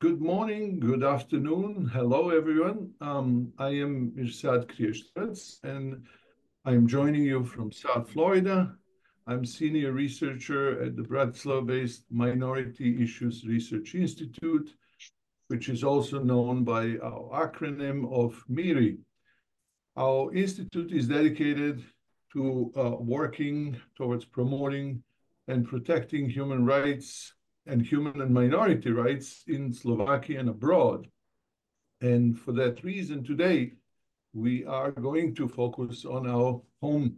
Good morning, good afternoon. Hello, everyone. Um, I am Mirsad Kriještorac, and I'm joining you from South Florida. I'm senior researcher at the Bratislava-based Minority Issues Research Institute, which is also known by our acronym of MIRI. Our institute is dedicated to uh, working towards promoting and protecting human rights and human and minority rights in Slovakia and abroad. And for that reason, today, we are going to focus on our home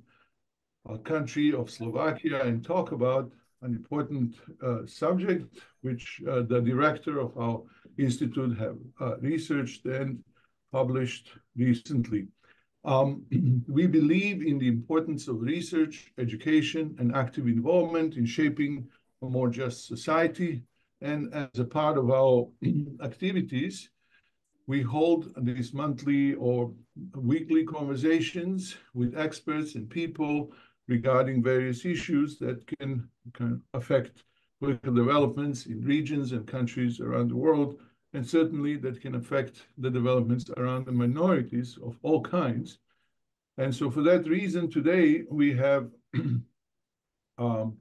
our country of Slovakia and talk about an important uh, subject which uh, the director of our institute have uh, researched and published recently. Um, we believe in the importance of research, education, and active involvement in shaping a more just society. And as a part of our activities, we hold these monthly or weekly conversations with experts and people regarding various issues that can, can affect political developments in regions and countries around the world, and certainly that can affect the developments around the minorities of all kinds. And so for that reason, today we have um,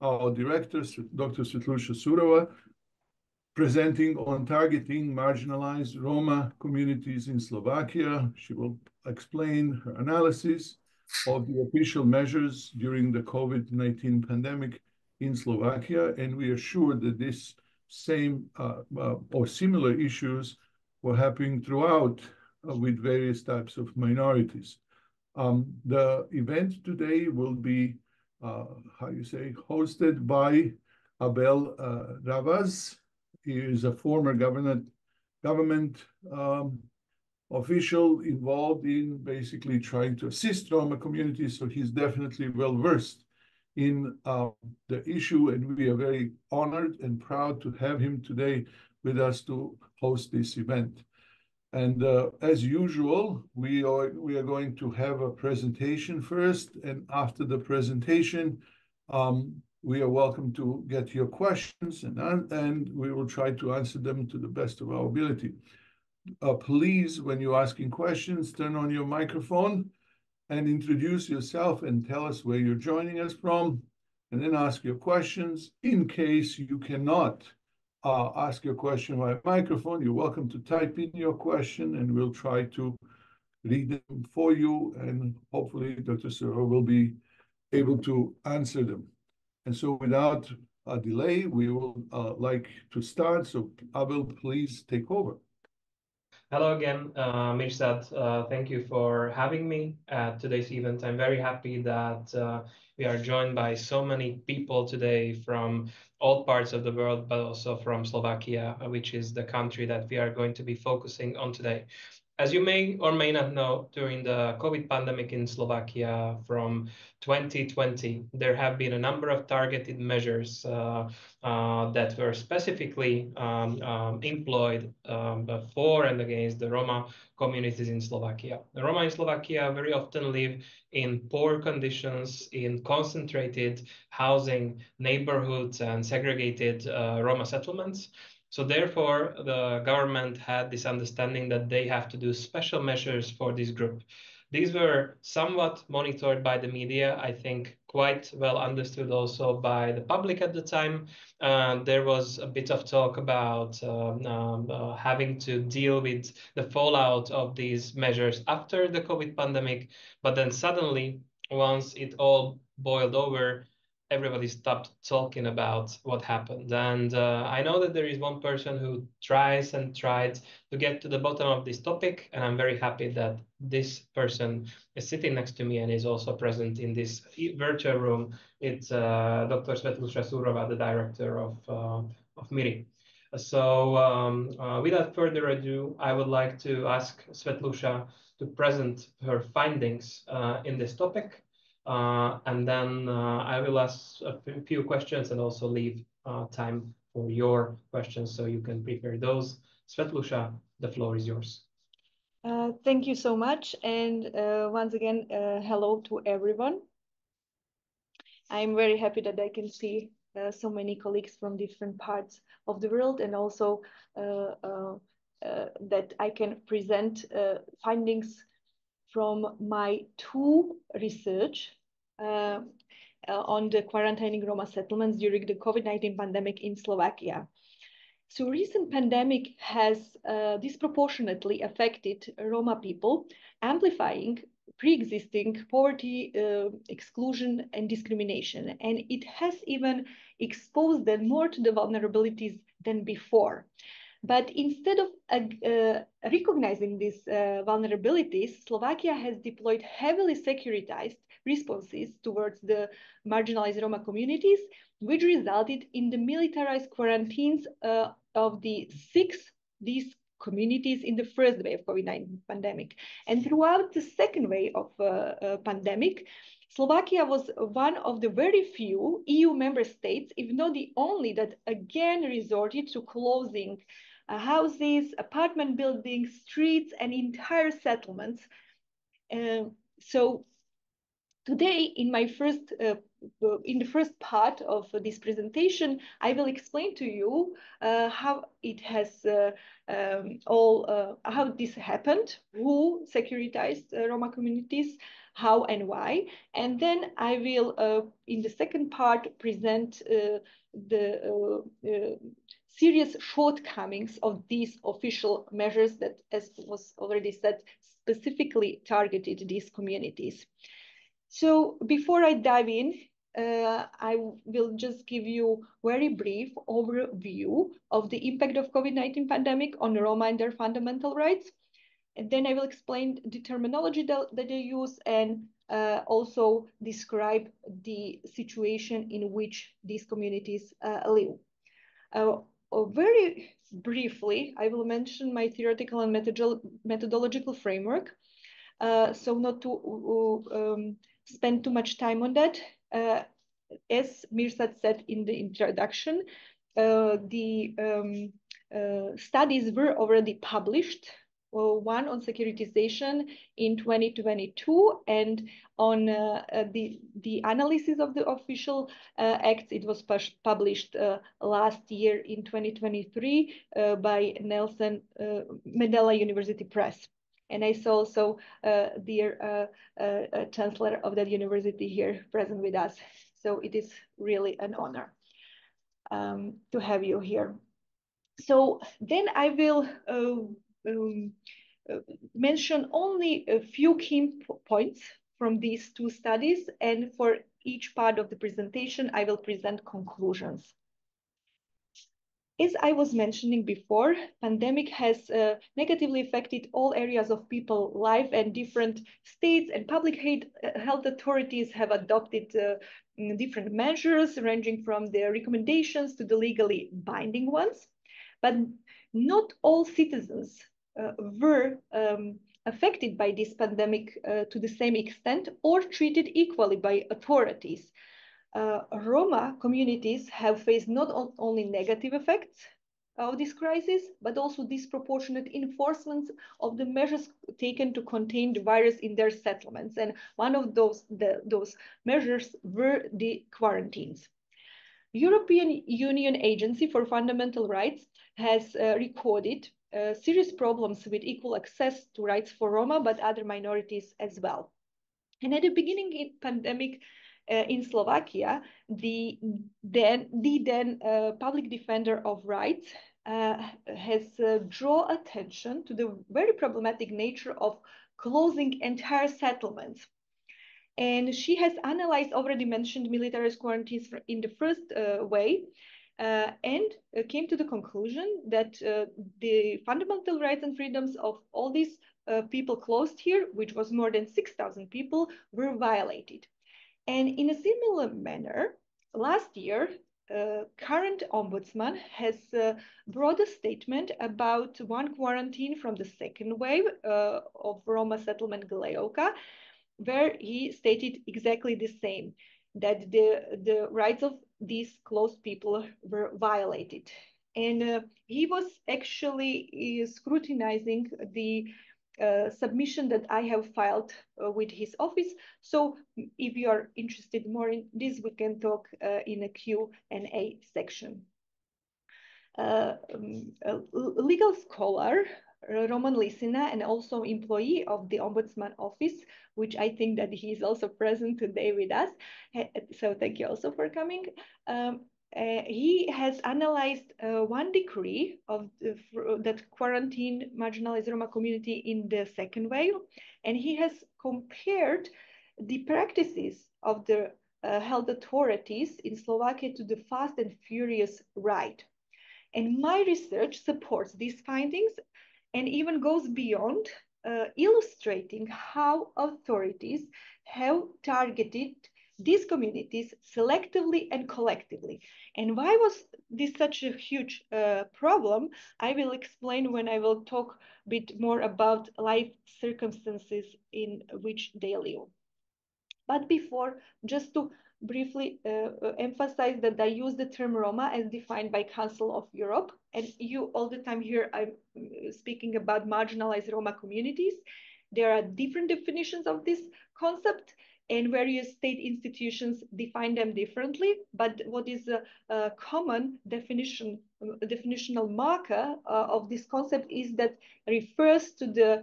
our director, Dr. Svetluša Surová, presenting on targeting marginalized Roma communities in Slovakia. She will explain her analysis of the official measures during the COVID-19 pandemic in Slovakia, and we are sure that this same uh, uh, or similar issues were happening throughout uh, with various types of minorities. Um, the event today will be, how you say, hosted by Ábel uh, Ravasz. He is a former government government um, official involved in basically trying to assist Roma communities. So he's definitely well versed in uh, the issue, and we are very honored and proud to have him today with us to host this event. And uh, as usual, we are we are going to have a presentation first, and after the presentation, um, we are welcome to get your questions, and and we will try to answer them to the best of our ability uh, please, when you're asking questions, turn on your microphone and introduce yourself and tell us where you're joining us from, and then ask your questions. In case you cannot uh, ask your question by microphone, you're welcome to type in your question, and we'll try to read them for you, and hopefully Dr. Surová will be able to answer them. And so without a delay, we will uh, like to start. So Ábel, please take over. Hello again, uh, Mirsad. Uh, thank you for having me at today's event. I'm very happy that uh, we are joined by so many people today from all parts of the world, but also from Slovakia, which is the country that we are going to be focusing on today. As you may or may not know, during the COVID pandemic in Slovakia from 2020, there have been a number of targeted measures uh, uh, that were specifically um, um, employed um, for and against the Roma communities in Slovakia. The Roma in Slovakia very often live in poor conditions, in concentrated housing neighborhoods and segregated uh, Roma settlements. So therefore, the government had this understanding that they have to do special measures for this group. These were somewhat monitored by the media, I think quite well understood also by the public at the time. Uh, there was a bit of talk about um, um, uh, having to deal with the fallout of these measures after the COVID pandemic. But then suddenly, once it all boiled over, everybody stopped talking about what happened. And uh, I know that there is one person who tries and tried to get to the bottom of this topic, and I'm very happy that this person is sitting next to me and is also present in this virtual room. It's uh, Dr. Svetluša Surová, the director of, uh, of MIRI. So um, uh, without further ado, I would like to ask Svetluša to present her findings uh, in this topic and then uh, I will ask a few questions and also leave uh, time for your questions so you can prepare those. Svetluša, the floor is yours. Uh, thank you so much. And uh, once again, uh, hello to everyone. I'm very happy that I can see uh, so many colleagues from different parts of the world and also uh, uh, uh that I can present uh, findings from my two research on the quarantining Roma settlements during the COVID-19 pandemic in Slovakia. So recent pandemic has uh, disproportionately affected Roma people, amplifying pre-existing poverty, uh, exclusion, and discrimination. And it has even exposed them more to the vulnerabilities than before. But instead of uh, uh recognizing these uh, vulnerabilities, Slovakia has deployed heavily securitized responses towards the marginalized Roma communities, which resulted in the militarized quarantines uh, of the six these communities in the first wave of COVID-19 pandemic. And throughout the second wave of uh, uh, pandemic, Slovakia was one of the very few EU member states, if not the only, that again resorted to closing houses, apartment buildings, streets, and entire settlements. Uh, so today, in my first uh, in the first part of this presentation, I will explain to you uh, how it has uh, um, all, uh, how this happened, who securitized uh, Roma communities, how and why. And then I will, uh, in the second part, present uh, the serious shortcomings of these official measures that, as was already said, specifically targeted these communities. So before I dive in, uh, I will just give you very brief overview of the impact of COVID-19 pandemic on Roma and their fundamental rights. And then I will explain the terminology that, that they use and uh, also describe the situation in which these communities uh, live. Uh, uh, very briefly, I will mention my theoretical and methodological framework. Uh, so not to um, spend too much time on that. Uh, as Mirsad said in the introduction, uh, the um, uh, studies were already published. One on securitization in 2022 and on uh, uh, the, the analysis of the official uh, acts, it was published last year in 2023 by Nelson Mandela University Press. And I saw also uh, dear uh, uh, chancellor of that university here present with us. So it is really an honor um, to have you here. So then I will uh, um, uh, mention only a few key points from these two studies. And for each part of the presentation, I will present conclusions. As I was mentioning before, pandemic has uh, negatively affected all areas of people life and different states and public uh, health authorities have adopted uh, mm, different measures ranging from the recommendations to the legally binding ones. But not all citizens uh, were um, affected by this pandemic uh, to the same extent or treated equally by authorities uh, Roma communities have faced not only negative effects of this crisis, but also disproportionate enforcement of the measures taken to contain the virus in their settlements. And one of those, the, those measures were the quarantines. European Union Agency for Fundamental Rights has uh, recorded uh, serious problems with equal access to rights for Roma, but other minorities as well. And at the beginning of the pandemic, uh, in Slovakia, the then the then uh, public defender of rights uh, has uh, draw attention to the very problematic nature of closing entire settlements. And she has analyzed already mentioned military quarantines in the first way uh, and uh, came to the conclusion that the fundamental rights and freedoms of all these people closed here, which was more than 6,000 people, were violated. And in a similar manner, last year, uh, current ombudsman has uh, brought a statement about one quarantine from the second wave uh, of Roma settlement Galeoka, where he stated exactly the same, that the, the rights of these closed people were violated. And uh, he was actually uh, scrutinizing the uh, submission that I have filed uh, with his office. So if you are interested more in this, we can talk uh, in a Q&A section. Uh, um, a legal scholar, Roman Lisina, and also employee of the Ombudsman Office, which I think that he is also present today with us. So thank you also for coming. Um, uh, he has analyzed uh, one decree of the, that quarantine marginalized Roma community in the second wave, and he has compared the practices of the uh, health authorities in Slovakia to the fast and furious ride. And my research supports these findings and even goes beyond uh, illustrating how authorities have targeted these communities selectively and collectively. And why was this such a huge uh, problem? I will explain when I will talk a bit more about life circumstances in which they live. But before, just to briefly uh, uh emphasize that I use the term Roma as defined by Council of Europe. And you all the time here, I'm uh, speaking about marginalized Roma communities. There are different definitions of this concept and various state institutions define them differently. But what is a, a common definition, definitional marker uh, of this concept is that refers to the uh,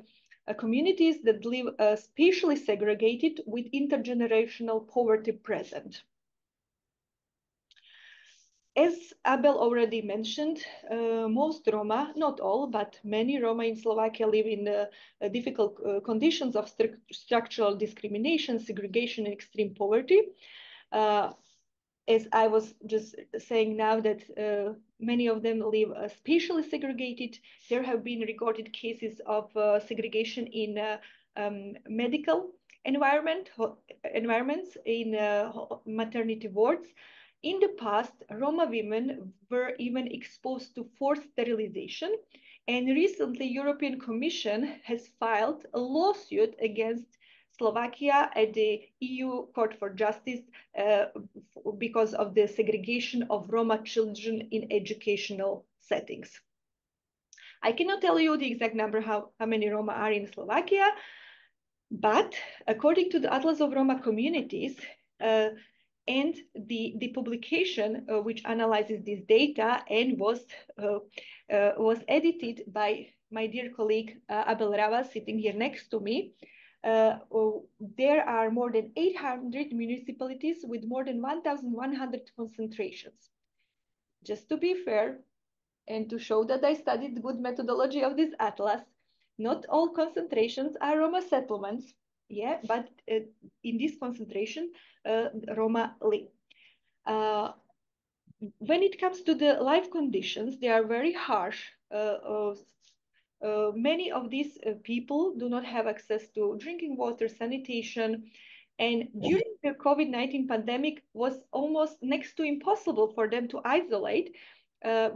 communities that live uh, spatially segregated with intergenerational poverty present. As Ábel already mentioned, uh, most Roma, not all, but many Roma in Slovakia live in uh, uh, difficult uh, conditions of stru structural discrimination, segregation, and extreme poverty. Uh, as I was just saying now that uh, many of them live spatially segregated, there have been recorded cases of segregation in um, medical environment, environments, in maternity wards, in the past, Roma women were even exposed to forced sterilization. And recently, European Commission has filed a lawsuit against Slovakia at the EU Court for Justice uh, because of the segregation of Roma children in educational settings. I cannot tell you the exact number how, how many Roma are in Slovakia, but according to the Atlas of Roma Communities, uh, and the, the publication uh, which analyzes this data and was, uh, uh, was edited by my dear colleague uh, Ábel Ravasz sitting here next to me. Uh, there are more than 800 municipalities with more than 1,100 concentrations. Just to be fair, and to show that I studied good methodology of this atlas, not all concentrations are Roma settlements, yeah, but uh, in this concentration, uh, Roma live. Uh, when it comes to the life conditions, they are very harsh. Uh, uh, many of these uh, people do not have access to drinking water, sanitation, and during the COVID-19 pandemic was almost next to impossible for them to isolate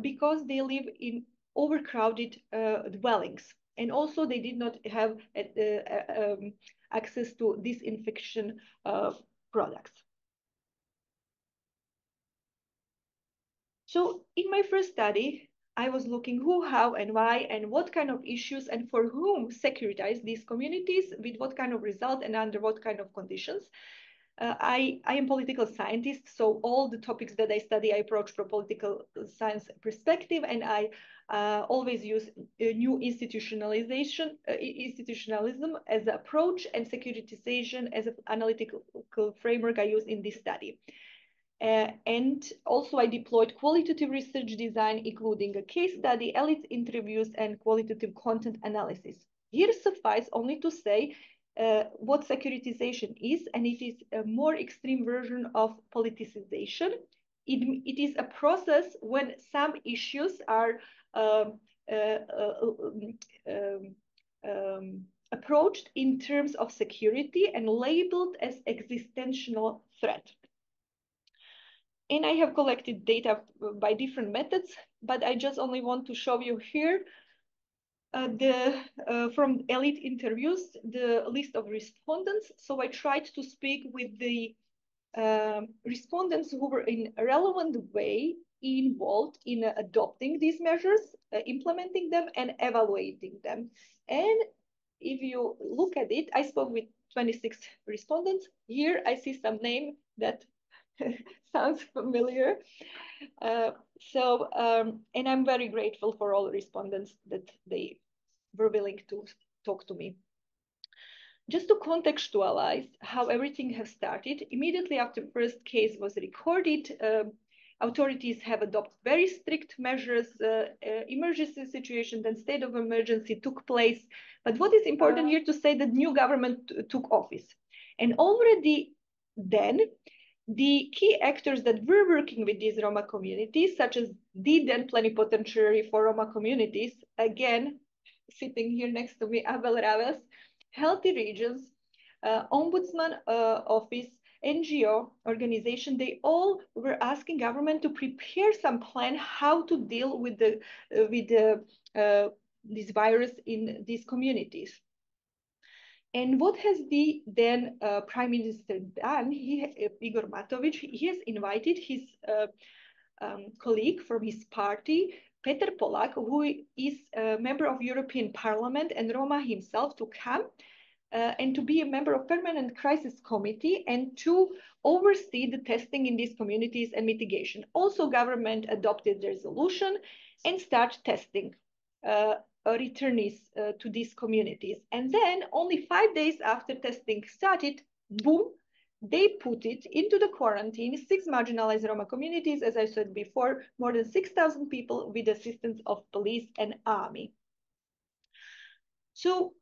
because they live in overcrowded dwellings. And also they did not have um, access to disinfection uh, products. So in my first study, I was looking who, how, and why, and what kind of issues and for whom securitize these communities, with what kind of result and under what kind of conditions. Uh, I, I am political scientist, so all the topics that I study, I approach from political science perspective, and I uh, always use new institutionalization, uh, institutionalism as an approach and securitization as an analytical framework I use in this study. Uh, and also I deployed qualitative research design, including a case study, elite interviews, and qualitative content analysis. Here suffice only to say uh, what securitization is, and it is a more extreme version of politicization. It, it is a process when some issues are um, uh, uh, um, um, approached in terms of security and labeled as existential threat. And I have collected data by different methods, but I just only want to show you here uh, the uh, from elite interviews the list of respondents. So I tried to speak with the um, respondents who were in a relevant way involved in uh, adopting these measures, uh, implementing them, and evaluating them. And if you look at it, I spoke with 26 respondents. Here I see some name that sounds familiar. Uh, so, um, and I'm very grateful for all respondents that they were willing to talk to me. Just to contextualize how everything has started, immediately after first case was recorded, um, authorities have adopted very strict measures, uh, uh, emergency situation, then state of emergency took place. But what is important here to say that new government took office. And already then, the key actors that were working with these Roma communities, such as the then plenipotentiary for Roma communities, again, sitting here next to me, Ábel Ravasz, Healthy Regions, uh, Ombudsman uh, Office, NGO organization, they all were asking government to prepare some plan how to deal with the uh, with the uh, this virus in these communities. And what has the then uh, Prime Minister done? He, uh, Igor Matovic, he has invited his uh, um, colleague from his party, Peter Pollák, who is a member of European Parliament and Roma himself, to come uh, and to be a member of permanent crisis committee and to oversee the testing in these communities and mitigation. Also, government adopted resolution and start testing uh, returnees uh, to these communities. And then only five days after testing started, boom, they put it into the quarantine, six marginalized Roma communities, as I said before, more than 6,000 people with assistance of police and army. So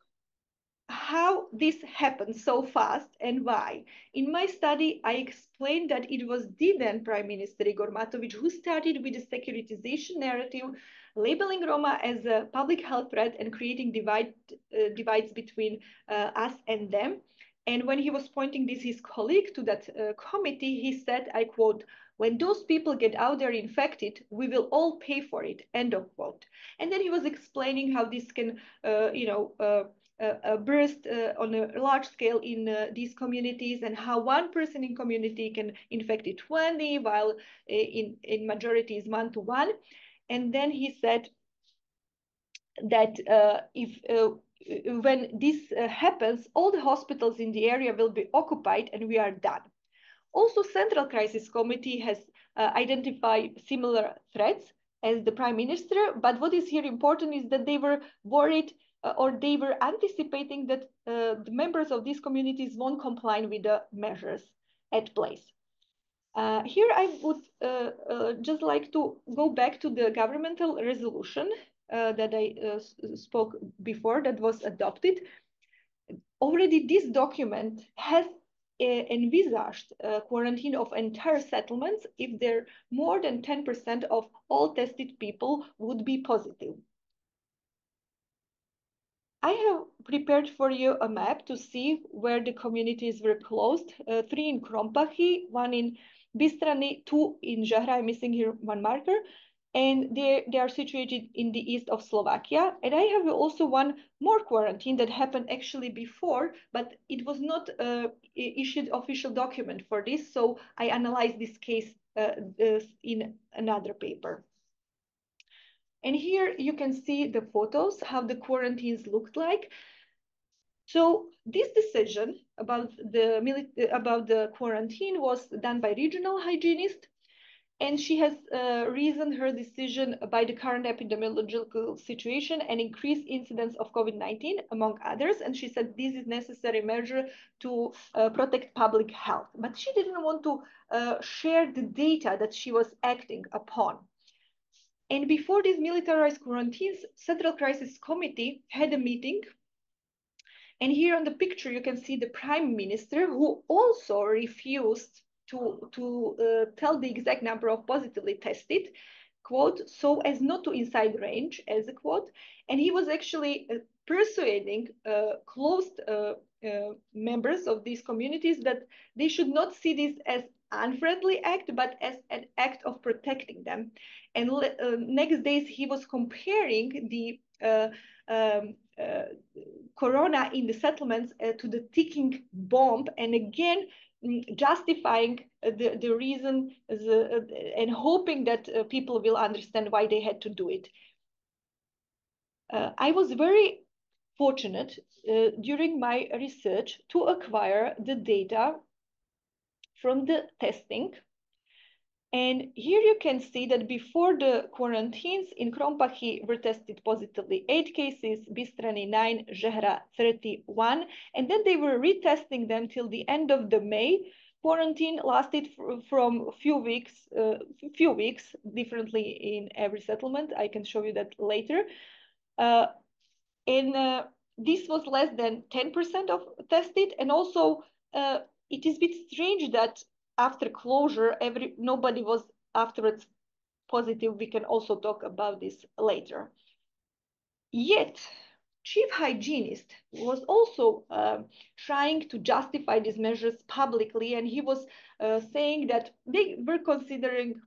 how this happened so fast and why. In my study, I explained that it was the then Prime Minister Igor Matovic who started with the securitization narrative, labeling Roma as a public health threat and creating divide, uh, divides between uh, us and them. And when he was pointing this his colleague to that uh, committee, he said, I quote, when those people get out there infected, we will all pay for it, end of quote. And then he was explaining how this can, uh, you know, uh, uh, burst uh, on a large scale in uh, these communities and how one person in community can infect 20 while in, in majority is one to one. And then he said that if when this uh, happens, all the hospitals in the area will be occupied and we are done. Also, Central Crisis Committee has uh, identified similar threats as the Prime Minister, but what is here important is that they were worried uh, or they were anticipating that uh, the members of these communities won't comply with the measures at place. Uh, here I would uh, uh, just like to go back to the governmental resolution uh, that I spoke before that was adopted. Already this document has envisaged quarantine of entire settlements if there more than 10% of all tested people would be positive. I have prepared for you a map to see where the communities were closed. Uh, three in Krompachy, one in Bystrany, two in Žehra, I'm missing here one marker. And they, they are situated in the east of Slovakia. And I have also one more quarantine that happened actually before, but it was not uh, issued official document for this. So I analyzed this case uh, in another paper. And here you can see the photos, how the quarantines looked like. So this decision about the about the quarantine was done by regional hygienist, and she has uh, reasoned her decision by the current epidemiological situation and increased incidence of COVID-19, among others. And she said this is necessary measure to uh, protect public health. But she didn't want to uh, share the data that she was acting upon. And before these militarized quarantines, Central Crisis Committee had a meeting. And here on the picture, you can see the prime minister who also refused to, to uh, tell the exact number of positively tested, quote, so as not to inside range, as a quote. And he was actually uh, persuading uh, closed uh, uh, members of these communities that they should not see this as unfriendly act, but as an act of protecting them. And uh, next days, he was comparing the um, corona in the settlements uh, to the ticking bomb, and again mm, justifying the, the reason the, uh, and hoping that uh, people will understand why they had to do it. I was very fortunate uh, during my research to acquire the data from the testing. And here you can see that before the quarantines in Krompachy were tested positively eight cases, Bystrany nine, Žehra 31, and then they were retesting them till the end of the May. Quarantine lasted from few weeks, uh, few weeks differently in every settlement. I can show you that later. Uh, and uh, this was less than 10% of tested, and also uh, it is a bit strange that after closure, every nobody was afterwards positive. We can also talk about this later. Yet, chief hygienist was also uh, trying to justify these measures publicly, and he was uh, saying that they were considering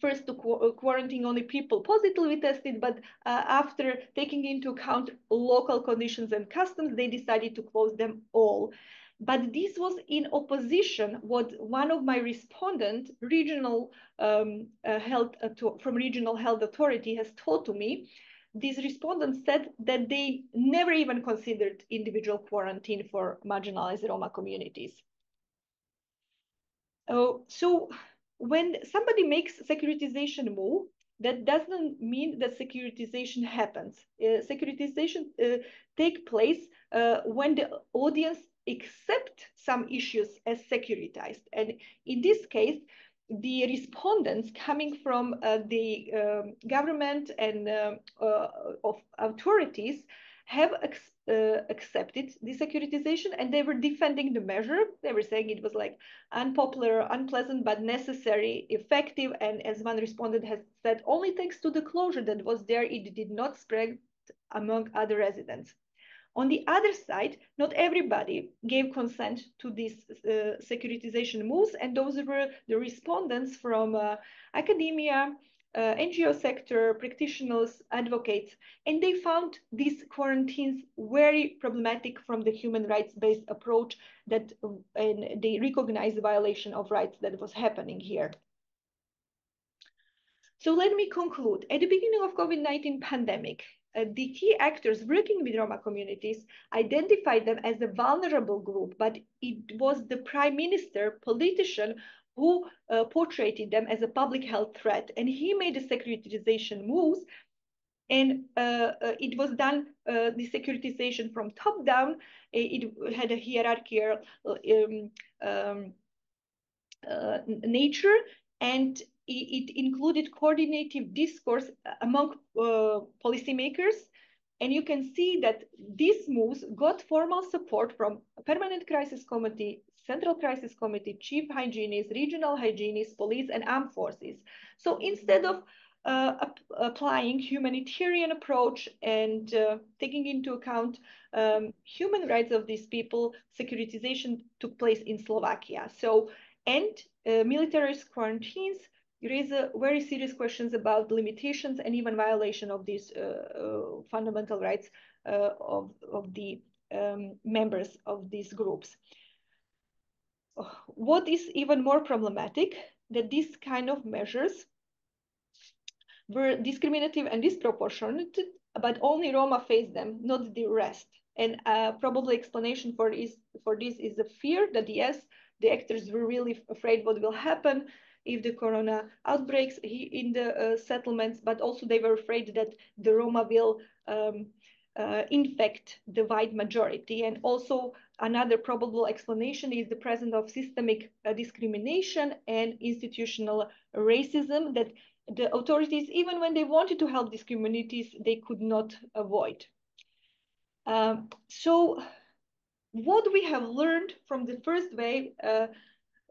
first to qu quarantine only people positively tested, but uh, after taking into account local conditions and customs, they decided to close them all. But this was in opposition what one of my respondent, regional um, uh, health from regional health authority has told to me. These respondents said that they never even considered individual quarantine for marginalized Roma communities. Oh, so when somebody makes securitization move, that doesn't mean that securitization happens. Uh, securitization uh, take place uh, when the audience accept some issues as securitized. And in this case, the respondents coming from uh, the um, government and uh, uh, of authorities have uh, accepted the securitization and they were defending the measure. They were saying it was like unpopular, unpleasant, but necessary, effective. And as one respondent has said, only thanks to the closure that was there, it did not spread among other residents. On the other side, not everybody gave consent to these uh, securitization moves, and those were the respondents from uh, academia, uh, NGO sector, practitioners, advocates, and they found these quarantines very problematic from the human rights-based approach that and they recognized the violation of rights that was happening here. So let me conclude. At the beginning of COVID-19 pandemic, uh, the key actors working with Roma communities identified them as a vulnerable group, but it was the prime minister, politician, who uh, portrayed them as a public health threat. And he made the securitization moves and uh, uh, it was done uh, the securitization from top down. It had a hierarchical um, um, uh, nature, and it included coordinative discourse among uh, policymakers. And you can see that these moves got formal support from permanent crisis committee, central crisis committee, chief hygienist, regional hygienist, police, and armed forces. So instead of uh, ap applying humanitarian approach and uh, taking into account um, human rights of these people, securitization took place in Slovakia. So, and uh, military quarantines raise uh, very serious questions about limitations and even violation of these uh, uh, fundamental rights uh, of, of the um, members of these groups. What is even more problematic, that these kind of measures were discriminative and disproportionate, but only Roma faced them, not the rest. And uh, probably explanation for this, for this is the fear that yes, the actors were really afraid what will happen if the corona outbreaks in the uh, settlements, but also they were afraid that the Roma will um, uh, infect the white majority. And also another probable explanation is the presence of systemic uh, discrimination and institutional racism that the authorities, even when they wanted to help these communities, they could not avoid. Um, so what we have learned from the first wave uh,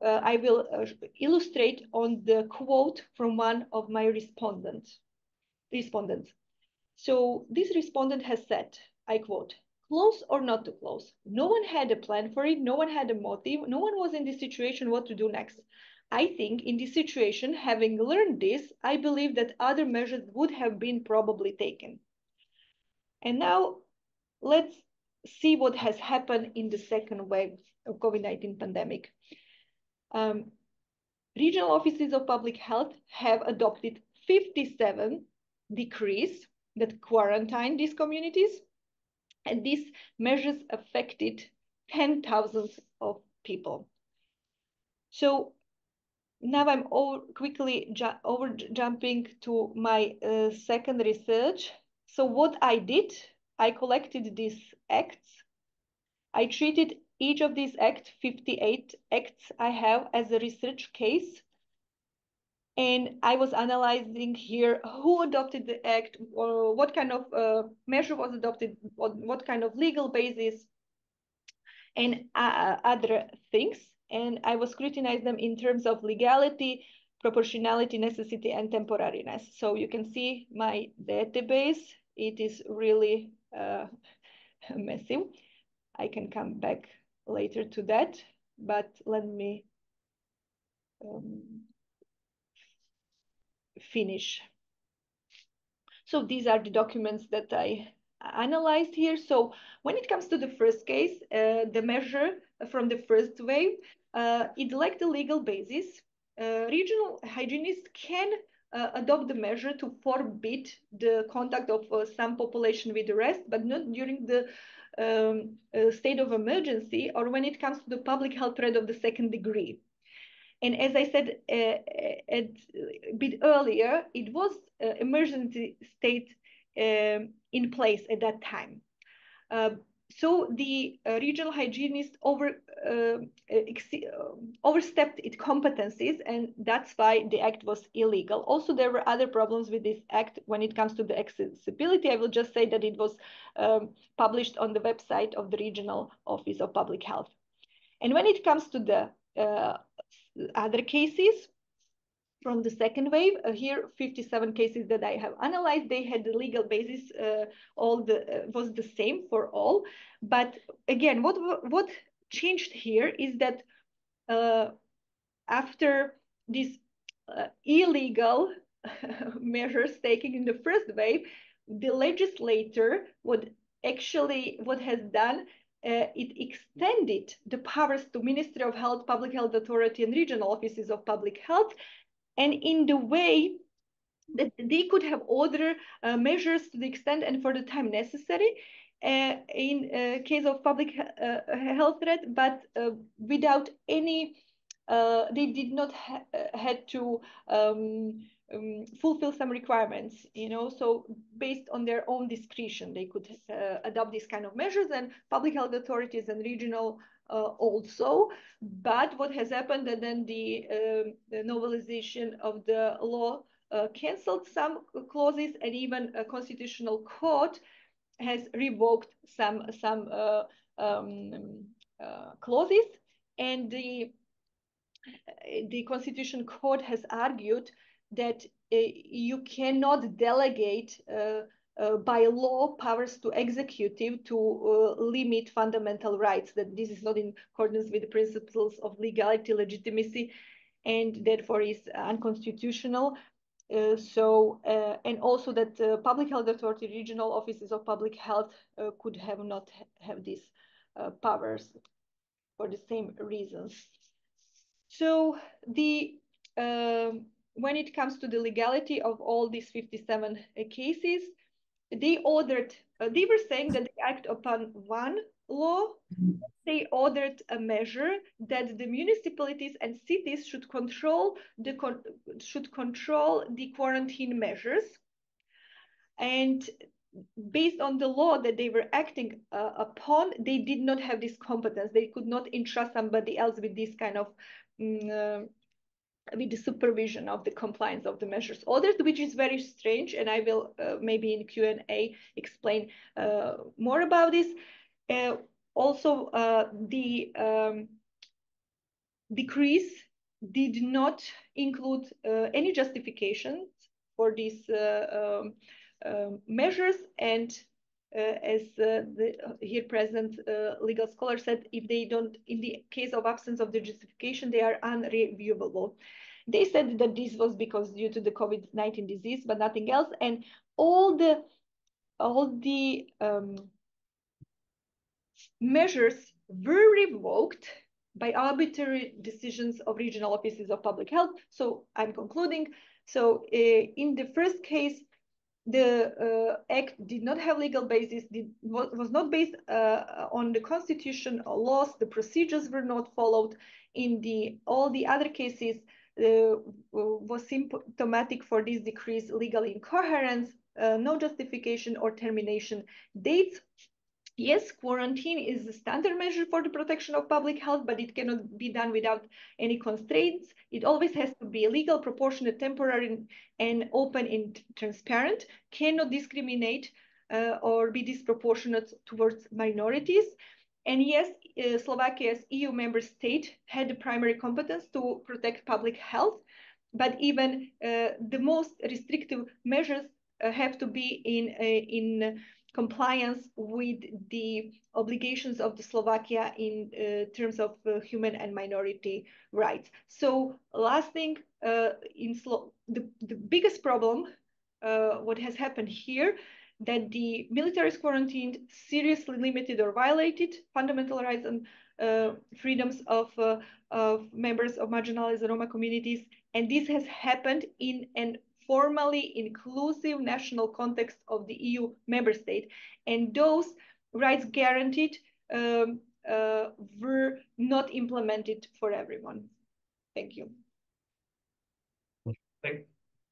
uh, I will uh, illustrate on the quote from one of my respondents. respondents. So this respondent has said, I quote, close or not to close. No one had a plan for it. No one had a motive. No one was in this situation what to do next. I think in this situation, having learned this, I believe that other measures would have been probably taken. And now let's see what has happened in the second wave of COVID-19 pandemic. Um, regional offices of public health have adopted 57 decrees that quarantine these communities. And these measures affected 10,000 of people. So now I'm over, quickly ju over jumping to my uh, second research. So what I did, I collected these acts. I treated each of these acts, 58 acts I have as a research case. And I was analyzing here who adopted the act, or what kind of uh, measure was adopted, what, what kind of legal basis, and uh, other things and I was scrutinize them in terms of legality, proportionality, necessity, and temporariness. So you can see my database. It is really uh, messy. I can come back later to that, but let me um, finish. So these are the documents that I analyzed here. So when it comes to the first case, uh, the measure from the first wave, uh, it lacked the legal basis. Uh, regional hygienists can uh, adopt the measure to forbid the contact of uh, some population with the rest, but not during the um, uh, state of emergency or when it comes to the public health threat of the second degree. And as I said uh, a bit earlier, it was emergency state um, in place at that time so the uh, regional hygienist over uh, uh, overstepped its competencies and that's why the act was illegal. Also there were other problems with this act when it comes to the accessibility. I will just say that it was um, published on the website of the regional office of public health. And when it comes to the uh, other cases from the second wave. Uh, here, 57 cases that I have analyzed, they had the legal basis, uh, all the uh, was the same for all. But again, what what changed here is that uh, after these uh, illegal measures taken in the first wave, the legislator would actually what has done uh, it extended the powers to Ministry of Health, Public Health Authority, and regional offices of public health and in the way that they could have other uh, measures to the extent and for the time necessary uh, in uh, case of public uh, health threat, but uh, without any, uh, they did not ha had to um, um, fulfill some requirements, you know, so based on their own discretion, they could adopt these kind of measures and public health authorities and regional uh, also. But what has happened, and then the, um, the novelization of the law uh, canceled some clauses, and even a constitutional court has revoked some some uh, um, clauses, and the the Constitution Court has argued that uh, you cannot delegate uh, uh, by law powers to executive to uh, limit fundamental rights, that this is not in accordance with the principles of legality, legitimacy, and therefore is unconstitutional. Uh, so, uh, and also that uh, public health authority, regional offices of public health uh, could have not have these powers for the same reasons. So the when it comes to the legality of all these 57 cases, they ordered, uh, they were saying that they act upon one law, they ordered a measure that the municipalities and cities should control the con should control the quarantine measures. And based on the law that they were acting uh, upon, they did not have this competence. They could not entrust somebody else with this kind of um, with the supervision of the compliance of the measures ordered, which is very strange, and I will uh, maybe in Q&A explain uh, more about this. Uh, also, uh, the um, decrease did not include uh, any justifications for these uh, um, measures, and as the here present legal scholar said, if they don't, in the case of absence of the justification, they are unreviewable. They said that this was because due to the COVID-19 disease, but nothing else. And all the all the um, measures were revoked by arbitrary decisions of regional offices of public health. So I'm concluding. So uh, in the first case, the uh, act did not have legal basis, did, was, not based uh, on the constitution or laws, the procedures were not followed. In the all the other cases, uh, was symptomatic for this decrease legal incoherence, uh, no justification or termination dates Yes, quarantine is the standard measure for the protection of public health, but it cannot be done without any constraints. It always has to be legal, proportionate, temporary, and open and transparent, cannot discriminate uh, or be disproportionate towards minorities. And yes, uh, Slovakia's EU member state had the primary competence to protect public health, but even uh, the most restrictive measures uh, have to be in, uh, in compliance with the obligations of the Slovakia in uh, terms of uh, human and minority rights. So last thing, uh, in Slo the, the biggest problem, uh, what has happened here, that the military is quarantined seriously limited or violated fundamental rights and uh, freedoms of, uh, of members of marginalized Roma communities. And this has happened in an formally inclusive national context of the EU member state. And those rights guaranteed um, uh, were not implemented for everyone. Thank you. Thank,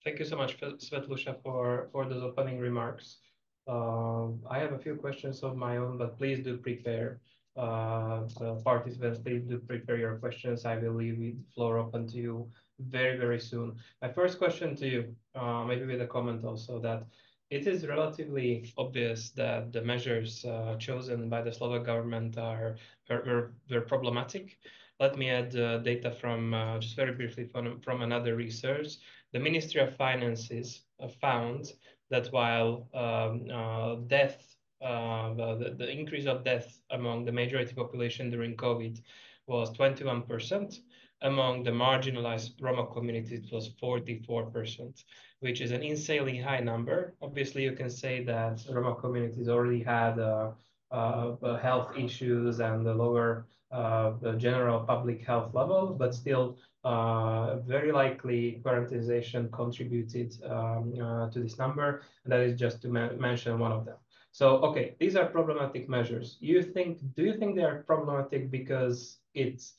thank you so much, Svetluša, for, for those opening remarks. Uh, I have a few questions of my own, but please do prepare uh, the participants, please do prepare your questions. I will leave the floor open to you very, very soon. My first question to you, uh, maybe with a comment also, that it is relatively obvious that the measures uh, chosen by the Slovak government are were, were problematic. Let me add uh, data from uh, just very briefly from, from another research. The Ministry of Finances uh, found that while um, uh, death, the, the increase of death among the majority population during COVID was 21%, among the marginalized Roma communities, it was 44%, which is an insanely high number. Obviously, you can say that Roma communities already had uh, uh, health issues and the lower uh, the general public health level, but still uh, very likely quarantinization contributed um, uh, to this number. And that is just to mention one of them. So, okay, these are problematic measures. You think, do you think they are problematic because it's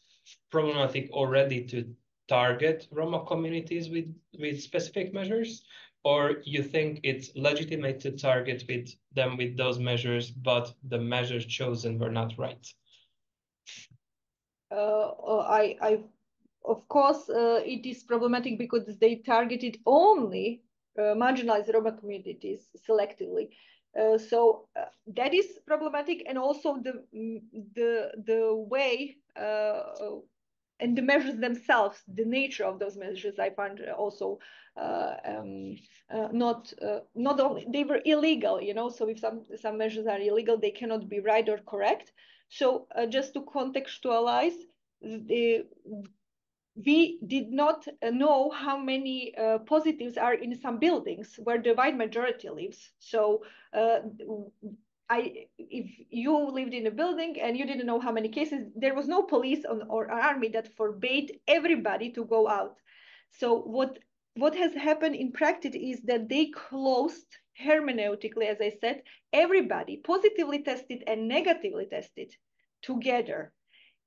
problematic already to target Roma communities with, with specific measures? Or you think it's legitimate to target with them with those measures, but the measures chosen were not right? Uh, I, I, of course, uh, it is problematic because they targeted only uh, marginalized Roma communities selectively. Uh, so uh, that is problematic, and also the the the way and the measures themselves, the nature of those measures, I find also uh, um, uh, not uh, not only they were illegal, you know. So if some some measures are illegal, they cannot be right or correct. So just to contextualize, the we did not uh, know how many uh, positives are in some buildings where the white majority lives. So uh, I, if you lived in a building and you didn't know how many cases, there was no police on, or army that forbade everybody to go out. So what what has happened in practice is that they closed hermeneutically, as I said, everybody positively tested and negatively tested together.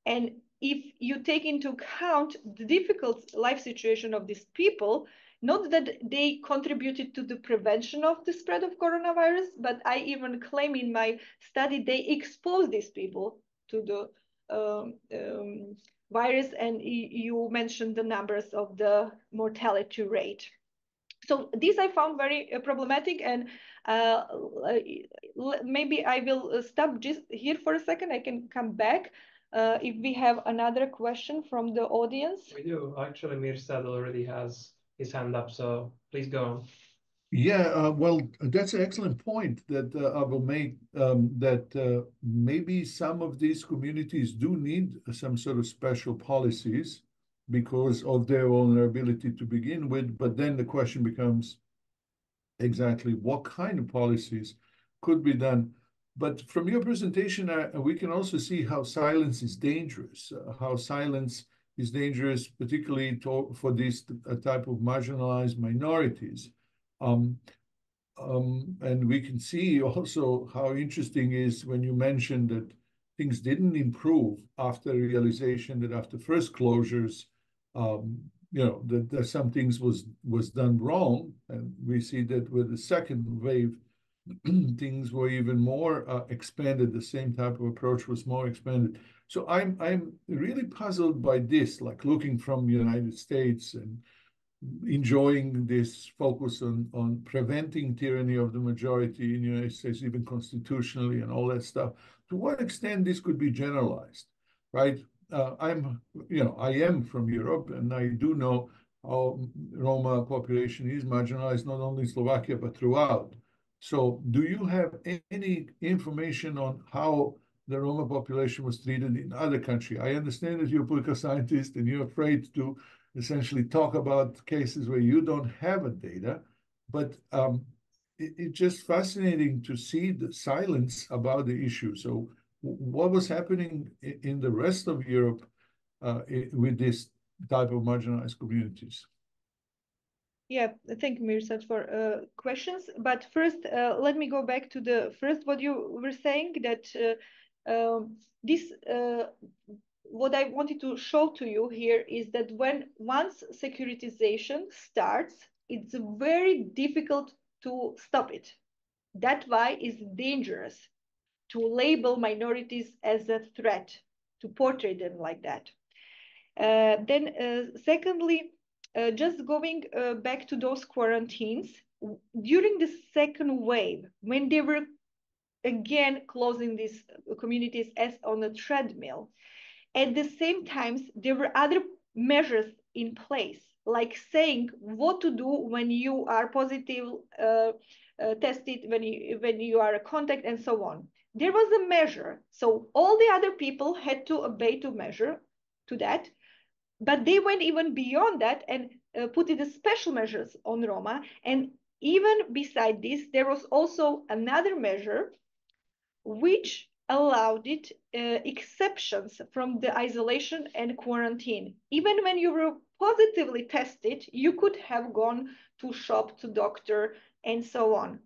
And if you take into account the difficult life situation of these people, not that they contributed to the prevention of the spread of coronavirus, but I even claim in my study they exposed these people to the um, um, virus, and you mentioned the numbers of the mortality rate. So this I found very uh, problematic, and uh, maybe I will uh, stop just here for a second. I can come back uh, if we have another question from the audience. We do. Actually, Mirsad already has his hand up, so please go on. Yeah, uh, well, that's an excellent point that uh, I will make, um, that uh, maybe some of these communities do need some sort of special policies because of their vulnerability to begin with. But then the question becomes exactly what kind of policies could be done but from your presentation, uh, we can also see how silence is dangerous, uh, how silence is dangerous, particularly to, for this uh, type of marginalized minorities. Um, Um, and we can see also how interesting is when you mentioned that things didn't improve after realization that after first closures, um, you know, that, that some things was was done wrong, and we see that with the second wave, things were even more uh, expanded. The same type of approach was more expanded. So I'm I'm really puzzled by this, like looking from the United States and enjoying this focus on on preventing tyranny of the majority in the United States, even constitutionally and all that stuff. To what extent this could be generalized, right? Uh, I'm, you know, I am from Europe, and I do know how Roma population is marginalized not only in Slovakia but throughout. So, do you have any information on how the Roma population was treated in other countries? I understand that you're a political scientist and you're afraid to essentially talk about cases where you don't have a data, but um, it, it's just fascinating to see the silence about the issue. So, what was happening in the rest of Europe uh, with this type of marginalized communities? Yeah, thank you, Mirsad, for uh, questions. But first, uh, let me go back to the first what you were saying that uh, um, this uh, what I wanted to show to you here is that when once securitization starts, it's very difficult to stop it. That's why it's dangerous to label minorities as a threat, to portray them like that. Uh, then uh, secondly, uh, just going uh, back to those quarantines, during the second wave, when they were again closing these communities as on a treadmill, at the same time, there were other measures in place, like saying what to do when you are positive uh, uh, tested, when you, when you are a contact, and so on. There was a measure. So all the other people had to obey to measure to that. But they went even beyond that and uh, put in the special measures on Roma. And even beside this, there was also another measure which allowed it uh, exceptions from the isolation and quarantine. Even when you were positively tested, you could have gone to shop, to doctor, and so on.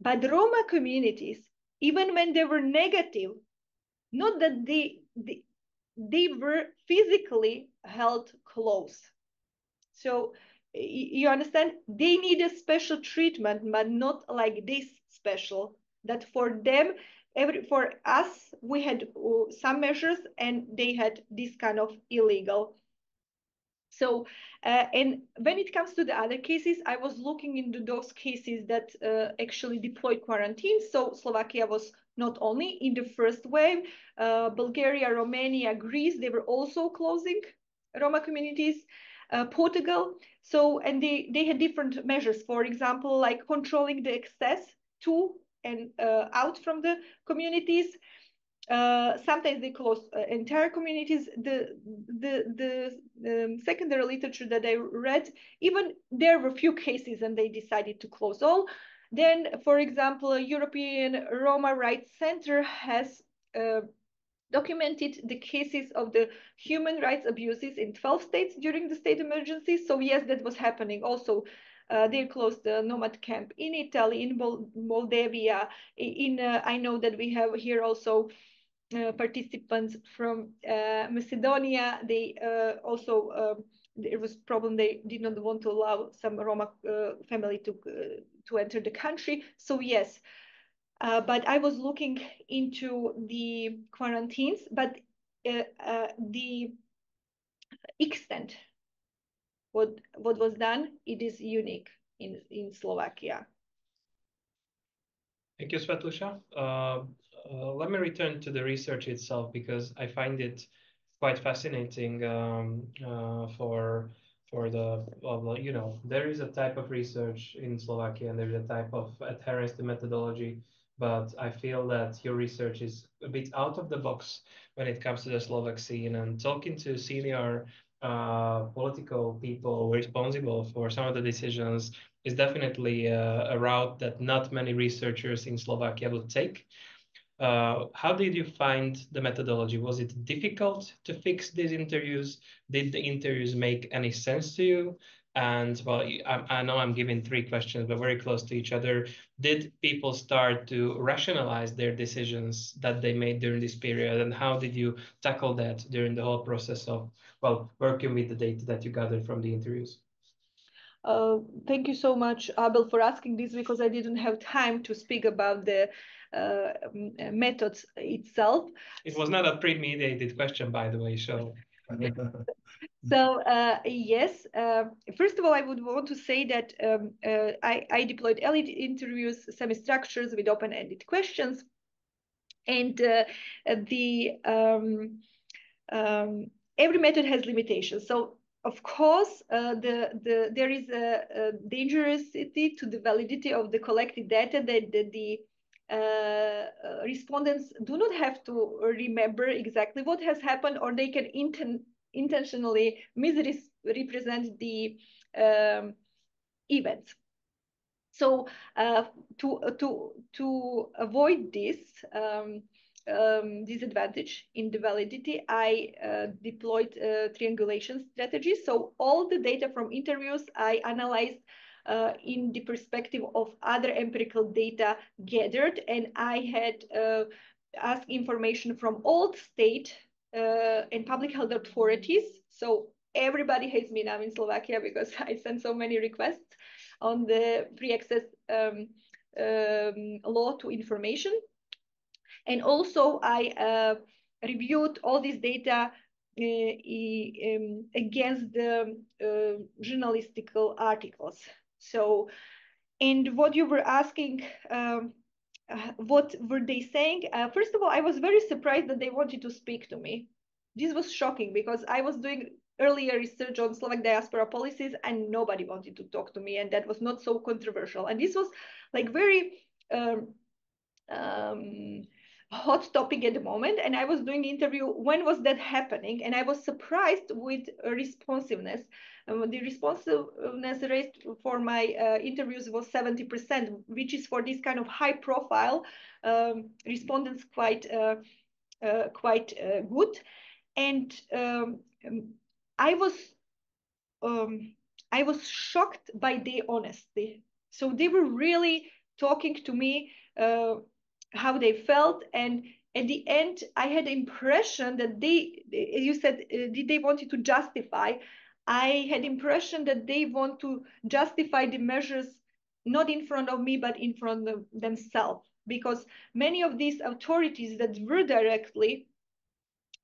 But Roma communities, even when they were negative, not that they, they, they were physically held close. So you understand? They need a special treatment, but not like this special, that for them, every for us, we had uh, some measures and they had this kind of illegal. So, uh, and when it comes to the other cases, I was looking into those cases that uh, actually deployed quarantine. So Slovakia was not only in the first wave, uh, Bulgaria, Romania, Greece, they were also closing Roma communities. Uh, Portugal, so and they they had different measures. For example, like controlling the access to and uh, out from the communities. Uh, sometimes they close uh, entire communities. The the the um, secondary literature that I read, even there were few cases, and they decided to close all. Then, for example, a European Roma Rights Center has uh, documented the cases of the human rights abuses in 12 states during the state emergency. So yes, that was happening. Also, uh, they closed the nomad camp in Italy, in Bol Moldavia. In uh, I know that we have here also uh, participants from uh, Macedonia. They uh, also um, there was problem they did not want to allow some Roma uh, family to to enter the country. So yes, but I was looking into the quarantines, but the extent what what was done, it is unique in in Slovakia. Thank you, Svetlana. Uh, uh, let me return to the research itself because I find it quite fascinating um, uh, for for the well, you know there is a type of research in Slovakia and there's a type of adherence to methodology but I feel that your research is a bit out of the box when it comes to the Slovak scene and talking to senior uh, political people responsible for some of the decisions is definitely a, a, route that not many researchers in Slovakia would take. Uh, how did you find the methodology? Was it difficult to fix these interviews? Did the interviews make any sense to you? And well, I, I, know I'm giving three questions, but very close to each other. Did people start to rationalize their decisions that they made during this period? And how did you tackle that during the whole process of, well, working with the data that you gathered from the interviews? Uh, thank you so much, Ábel, for asking this because I didn't have time to speak about the uh, methods itself. It was not a pre-mediated question, by the way, so. so uh, yes, uh, first of all, I would want to say that um, uh, I, I, deployed elite interviews, semi-structures with open-ended questions, and uh, the um, um, every method has limitations. So of course, uh, the, the, there is a, a dangerousity to the validity of the collected data that, that the uh, uh, respondents do not have to remember exactly what has happened or they can inten intentionally misrepresent the um, events. So uh, to, to, to avoid this, um, um, disadvantage in the validity, I uh, deployed uh, triangulation strategies. So all the data from interviews I analyzed uh, in the perspective of other empirical data gathered, and I had uh, asked information from all state uh, and public health authorities. So everybody hates me now in Slovakia because I sent so many requests on the free access um, um, law to information. And also I uh, reviewed all this data uh, um, against the uh, journalistical articles. So, and what you were asking, um, uh, what were they saying? Uh, first of all, I was very surprised that they wanted to speak to me. This was shocking because I was doing earlier research on Slovak diaspora policies and nobody wanted to talk to me and that was not so controversial. And this was like very um, um, hot topic at the moment and i was doing interview when was that happening? And i was surprised with responsiveness. Um, the responsiveness rate for my uh, interviews was 70% which is for this kind of high profile um, respondents quite uh, uh, quite uh, good. And um, i was um, i was shocked by their honesty. So they were really talking to me uh, how they felt. And at the end i had the impression that they you said uh, did they wanted to justify? I had impression that they want to justify the measures not in front of me but in front of themselves. Because many of these authorities that were directly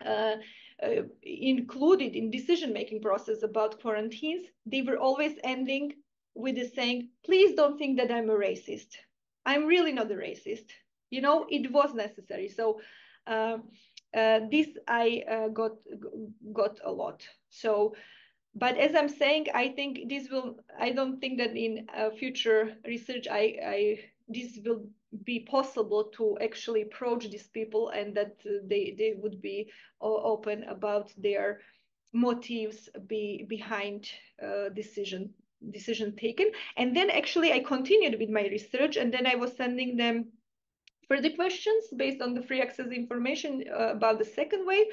uh, uh, included in decision making process about quarantines they were always ending with the saying please don't think that i'm a racist. I'm really not a racist you know it was necessary. So uh, uh, this i uh, got got a lot. So but as i'm saying i think this will i don't think that in uh, future research i i this will be possible to actually approach these people and that they they would be open about their motives be behind uh, decision decision taken. And then actually i continued with my research and then i was sending them further questions based on the free access information uh, about the second wave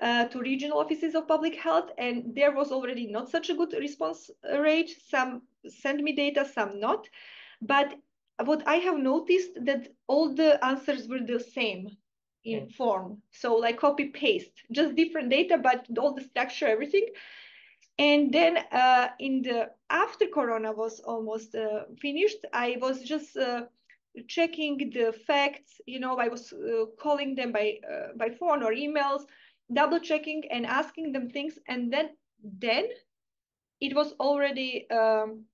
uh, to regional offices of public health. And there was already not such a good response rate. Some send me data, some not. But what I have noticed that all the answers were the same in form. So like copy paste, just different data, but all the structure, everything. And then uh, in the after Corona was almost uh, finished, I was just uh, checking the facts. You know, I was uh, calling them by uh, by phone or emails, double checking and asking them things, and then then it was already um,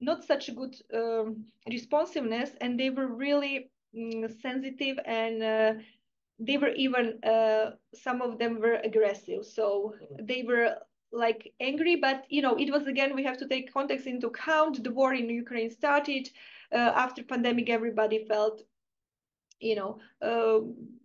not such a good um, responsiveness, and they were really mm, sensitive and. Uh, they were even uh, some of them were aggressive so they were like angry but you know it was again we have to take context into account the war in ukraine started after pandemic, everybody felt, you know, uh,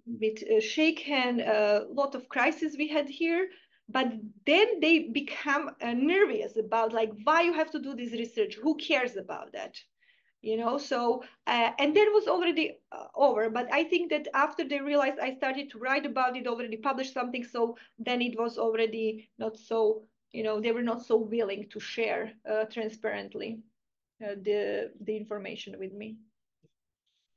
with uh, shaken, a lot of crisis we had here. But then they become nervous about like why you have to do this research. Who cares about that? you know so uh, and that was already uh, over but i think that after they realized i started to write about it already published something so then it was already not so you know, they were not so willing to share uh, transparently uh, the the information with me.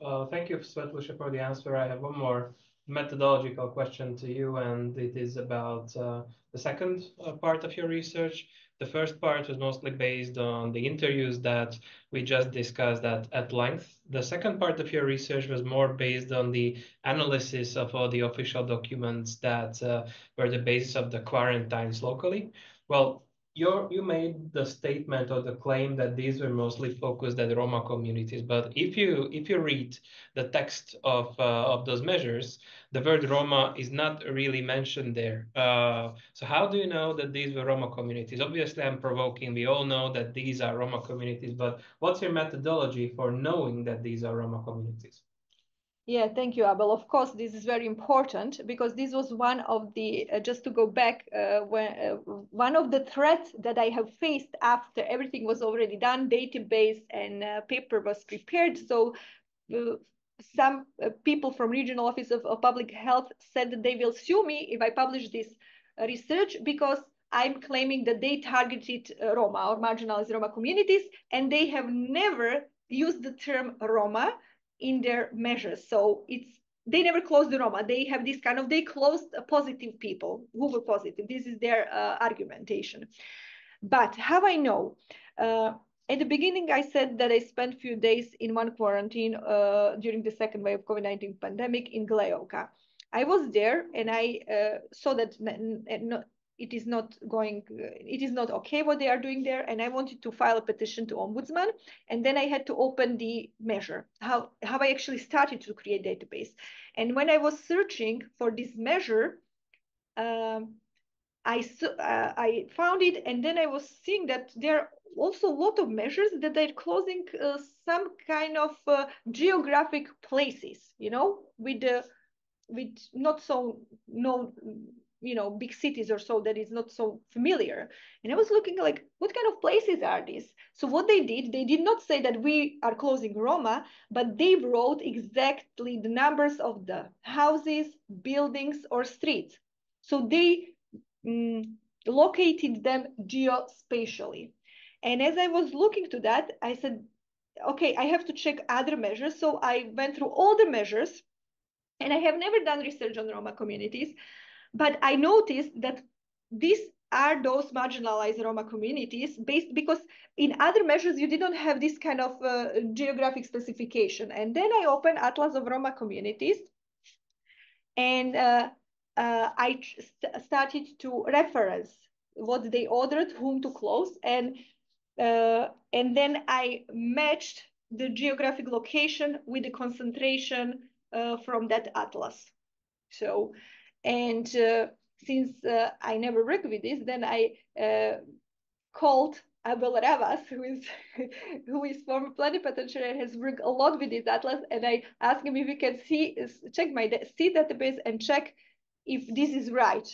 Uh, thank you, Svetluša, for the answer. I have one more methodological question to you, and it is about uh, the second uh, part of your research. The first part was mostly based on the interviews that we just discussed at, at length. The second part of your research was more based on the analysis of all the official documents that uh, were the basis of the quarantines locally. Well, you you made the statement or the claim that these were mostly focused at Roma communities, but if you if you read the text of uh, of those measures, the word Roma is not really mentioned there. Uh, so how do you know that these were Roma communities? Obviously, I'm provoking. We all know that these are Roma communities, but what's your methodology for knowing that these are Roma communities? Yeah, thank you, Ábel. Of course, this is very important because this was one of the, uh, just to go back, uh, when, uh, one of the threats that I have faced after everything was already done, database and uh, paper was prepared. So uh, some uh, people from regional office of, of, public health said that they will sue me if I publish this research because I'm claiming that they targeted Roma or marginalized Roma communities and they have never used the term Roma in their measures. So it's they never closed the Roma. They have this kind of they closed positive people who were positive. This is their uh, argumentation. But how I know? Uh, at the beginning, I said that I spent few days in one quarantine uh, during the second wave of COVID-19 pandemic in Gleoka. I was there and I uh, saw that it is not going it is not okay what they are doing there and i wanted to file a petition to ombudsman and then i had to open the measure how how i actually started to create database. And when i was searching for this measure um, I, uh, I found it and then I was seeing that there are also a lot of measures that they're closing uh, some kind of uh, geographic places, you know, with the with not so known you know big cities or so that is not so familiar. And i was looking like what kind of places are these? So what they did they did not say that we are closing roma but they wrote exactly the numbers of the houses buildings or streets. So they mm, located them geospatially. And as i was looking to that i said okay i have to check other measures. So i went through all the measures and i have never done research on roma communities but I noticed that these are those marginalized Roma communities based because in other measures you didn't have this kind of uh, geographic specification. And then I opened Atlas of Roma communities and uh, uh, I st started to reference what they ordered, whom to close, and uh, and then I matched the geographic location with the concentration uh, from that atlas. So and uh, since uh, I never worked with this, then I uh, called Ábel Ravasz, who is who is former plenipotentiary and has worked a lot with this atlas, and I asked him if he can see check my C database and check if this is right.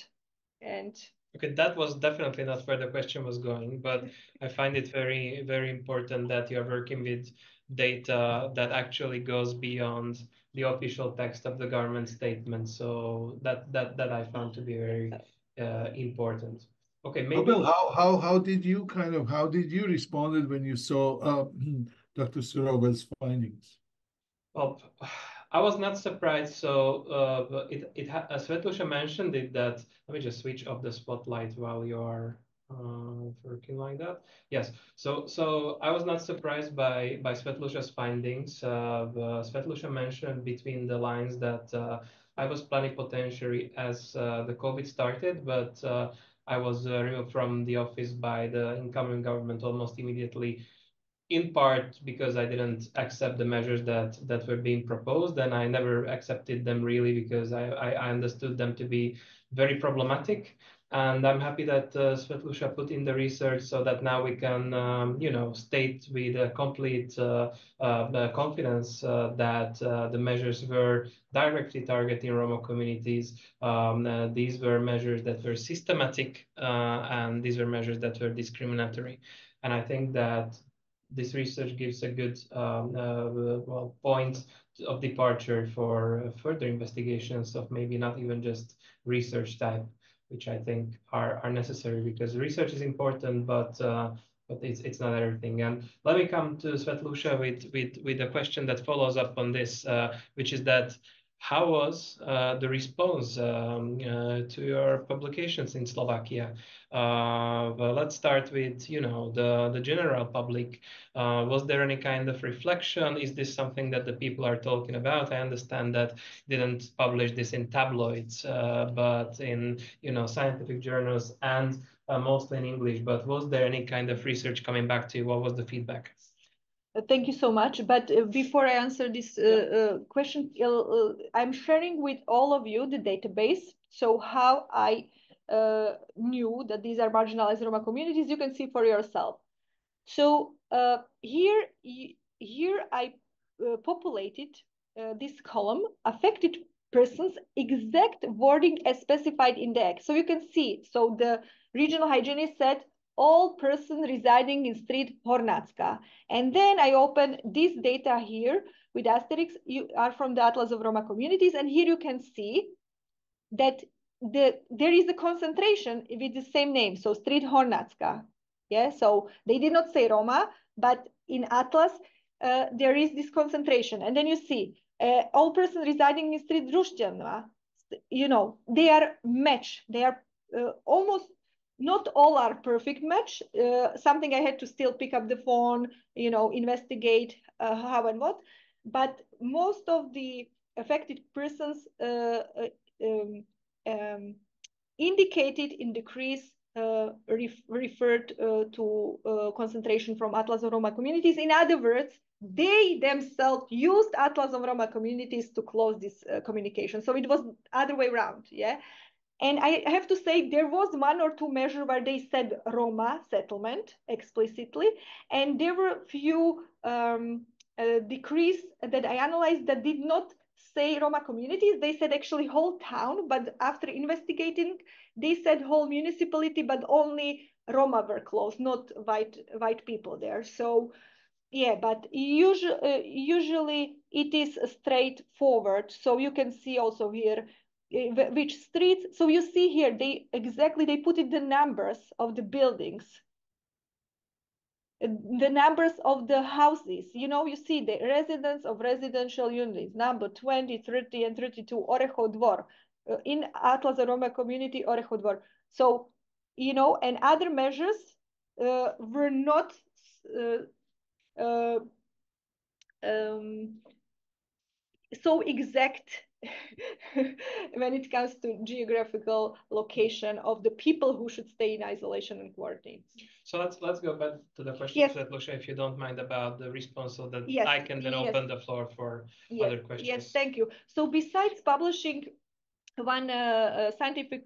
And okay, that was definitely not where the question was going, but I find it very very important that you are working with data that actually goes beyond the official text of the government statement. So that that that I found to be very uh, important. Okay, maybe. How how how did you kind of how did you responded when you saw uh, Dr. Surová's findings? Well, I was not surprised. So uh, it it uh, Svetluša mentioned it that let me just switch off the spotlight while you are working like that. Yes. So so I was not surprised by by Svetluša's findings. Uh, Svetluša mentioned between the lines that uh, I was plenipotentiary as uh, the COVID started, but uh, I was uh, removed from the office by the incoming government almost immediately. In part because I didn't accept the measures that that were being proposed, and I never accepted them really because I, I, I understood them to be very problematic. And I'm happy that uh, Svetluša put in the research so that now we can, um, you know, state with a complete uh, uh, confidence uh, that uh, the measures were directly targeting Roma communities. Um, uh, these were measures that were systematic and these were measures that were discriminatory. And I think that this research gives a good um, well, point of departure for further investigations of maybe not even just research type which I think are, are necessary because research is important, but uh, but it's it's not everything. And let me come to Svetluša with with with a question that follows up on this, uh, which is that how was uh, the response um, uh, to your publications in Slovakia? Uh, well, let's start with you know the the general public. Was there any kind of reflection? Is this something that the people are talking about? I understand that didn't publish this in tabloids, but in you know scientific journals and uh, mostly in English. But was there any kind of research coming back to you? What was the feedback? Uh, thank you so much. But uh, before I answer this uh, uh, question, uh, I'm sharing with all of you the database. So how I knew that these are marginalized Roma communities, you can see for yourself. So here, here I populated this column, affected persons, exact wording as specified in the act. So you can see, so the regional hygienist said all person residing in street Hornatska. And then I open this data here with asterisks. You are from the Atlas of Roma communities. And here you can see that the there is a concentration with the same name. So street Hornatska. Yeah, so they did not say Roma, but in Atlas, uh, there is this concentration. And then you see uh, all person residing in street Društjana, you know, they are match. They are uh, almost not all are perfect match. Uh, something I had to still pick up the phone, you know, investigate uh, how and what. But most of the affected persons uh, uh um, um, indicated in decrease uh, ref referred uh, to concentration from Atlas of Roma communities. In other words, they themselves used Atlas of Roma communities to close this communication. So it was other way around, yeah. And I have to say, there was one or two measures where they said Roma settlement explicitly, and there were a few um, uh, decrees that I analyzed that did not say Roma communities. They said actually whole town, but after investigating, they said whole municipality, but only Roma were close, not white white people there. So yeah, but usually, uh, usually it is straightforward. So you can see also here which streets. So you see here, they exactly, they put in the numbers of the buildings, eh, the numbers of the houses. You know, you see the residents of residential units, number 20, 30, and 32, Orechov Dvor, uh, in Atlas Roma community, Orechov Dvor. So, you know, and other measures uh, were not uh, um, so exact when it comes to geographical location of the people who should stay in isolation and quarantine. So let's let's go back to the question, yes. Lucia, if you don't mind, about the response, so that yes. I can then yes. open the floor for yes. other questions. Yes, thank you. So besides publishing one uh, scientific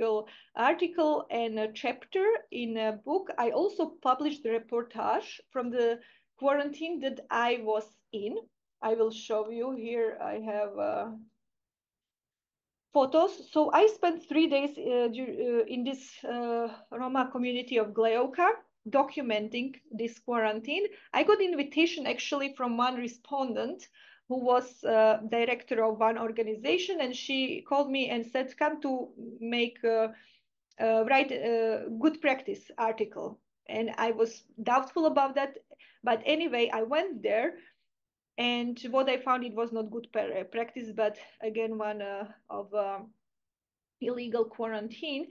article and a chapter in a book, I also published the reportage from the quarantine that I was in. I will show you here. I have. Uh, photos. So I spent three days uh, uh, in this uh, Roma community of Gleovka documenting this quarantine. I got invitation actually from one respondent who was uh, director of one organization and she called me and said come to make write a good practice article and i was doubtful about that but anyway i went there and what I found, it was not good practice, but again, one uh, of uh, illegal quarantine.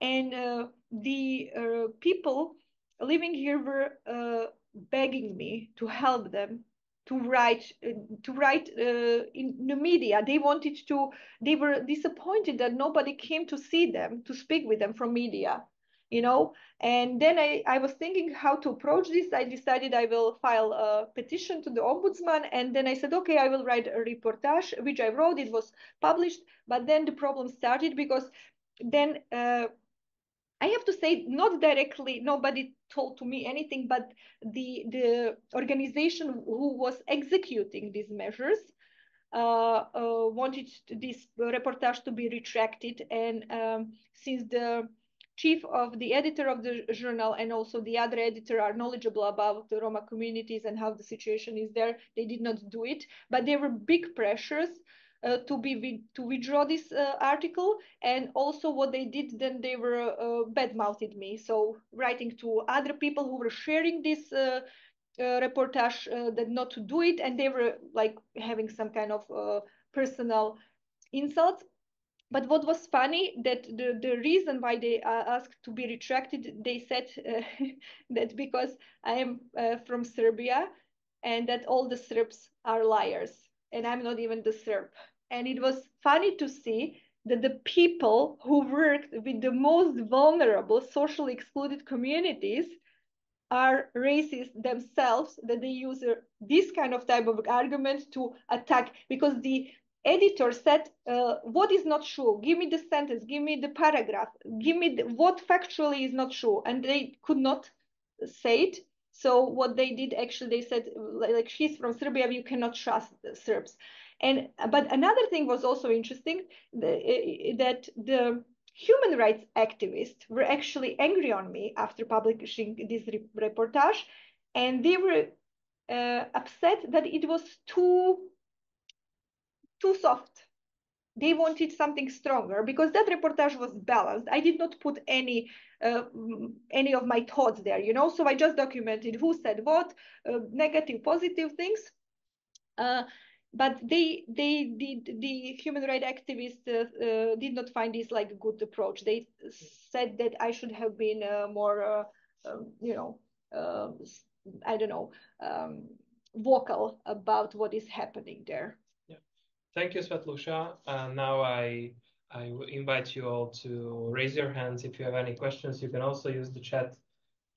And uh, the uh, people living here were uh, begging me to help them to write uh, to write in the media they wanted to they were disappointed that nobody came to see them to speak with them from media you know? And then I, I was thinking how to approach this. I decided i will file a petition to the ombudsman and then i said okay i will write a reportage which i wrote. It was published but then the problem started because then uh, I have to say, not directly, nobody told to me anything, but the the organization who was executing these measures uh, uh, wanted this reportage to be retracted, and um, since the chief of the editor of the journal and also the other editor are knowledgeable about the Roma communities and how the situation is there. They did not do it, but there were big pressures uh, to be to withdraw this uh, article. And also what they did then they were uh, bad mouthed me. So writing to other people who were sharing this uh, uh, reportage uh, that not to do it and they were like having some kind of personal insults but what was funny that the, the reason why they uh, asked to be retracted they said uh, that because i am uh, from serbia and that all the serbs are liars and I'm not even the Serb. And it was funny to see that the people who worked with the most vulnerable, socially excluded communities are racist themselves, that they use this kind of type of argument to attack because the editor said, uh, what is not true? Give me the sentence, give me the paragraph, give me the, what factually is not true. And they could not say it. So what they did actually, they said like she's from Serbia, you cannot trust Serbs. And but another thing was also interesting that the human rights activists were actually angry on me after publishing this re reportage, and they were uh, upset that it was too too soft they wanted something stronger because that reportage was balanced. I did not put any uh, any of my thoughts there, you know. So I just documented who said what, uh, negative, positive things. Uh, but they they did the human rights activists uh, uh, did not find this like a good approach. They said that I should have been uh, more, um, you know, I don't know, um, vocal about what is happening there. Thank you, Svetluša. Uh, now I I invite you all to raise your hands if you have any questions. You can also use the chat,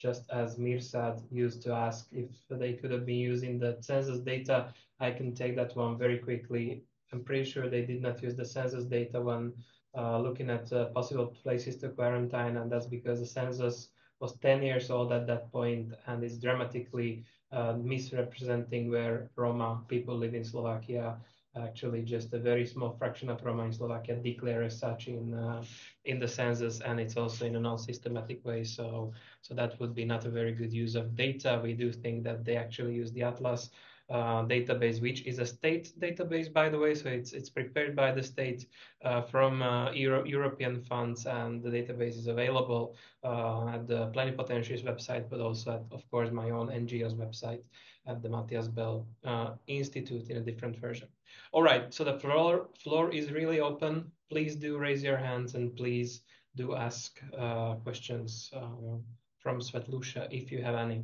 just as Mirsad used to ask if they could have been using the census data. I can take that one very quickly. I'm pretty sure they did not use the census data when uh, looking at uh, possible places to quarantine, and that's because the census was 10 years old at that point and is dramatically uh, misrepresenting where Roma people live in Slovakia actually just a very small fraction of Roma in Slovakia declare as such in uh, in the census, and it's also in a non-systematic way. So so that would be not a very good use of data. We do think that they actually use the Atlas uh, database, which is a state database, by the way. So it's it's prepared by the state uh, from uh, Euro European funds, and the database is available uh, at the Plenipotentiaries website, but also at, of course, my own NGO's website at the Matthias Bel uh, Institute in a different version. All right, so the floor floor is really open. Please do raise your hands and please do ask uh, questions from Svetluša if you have any.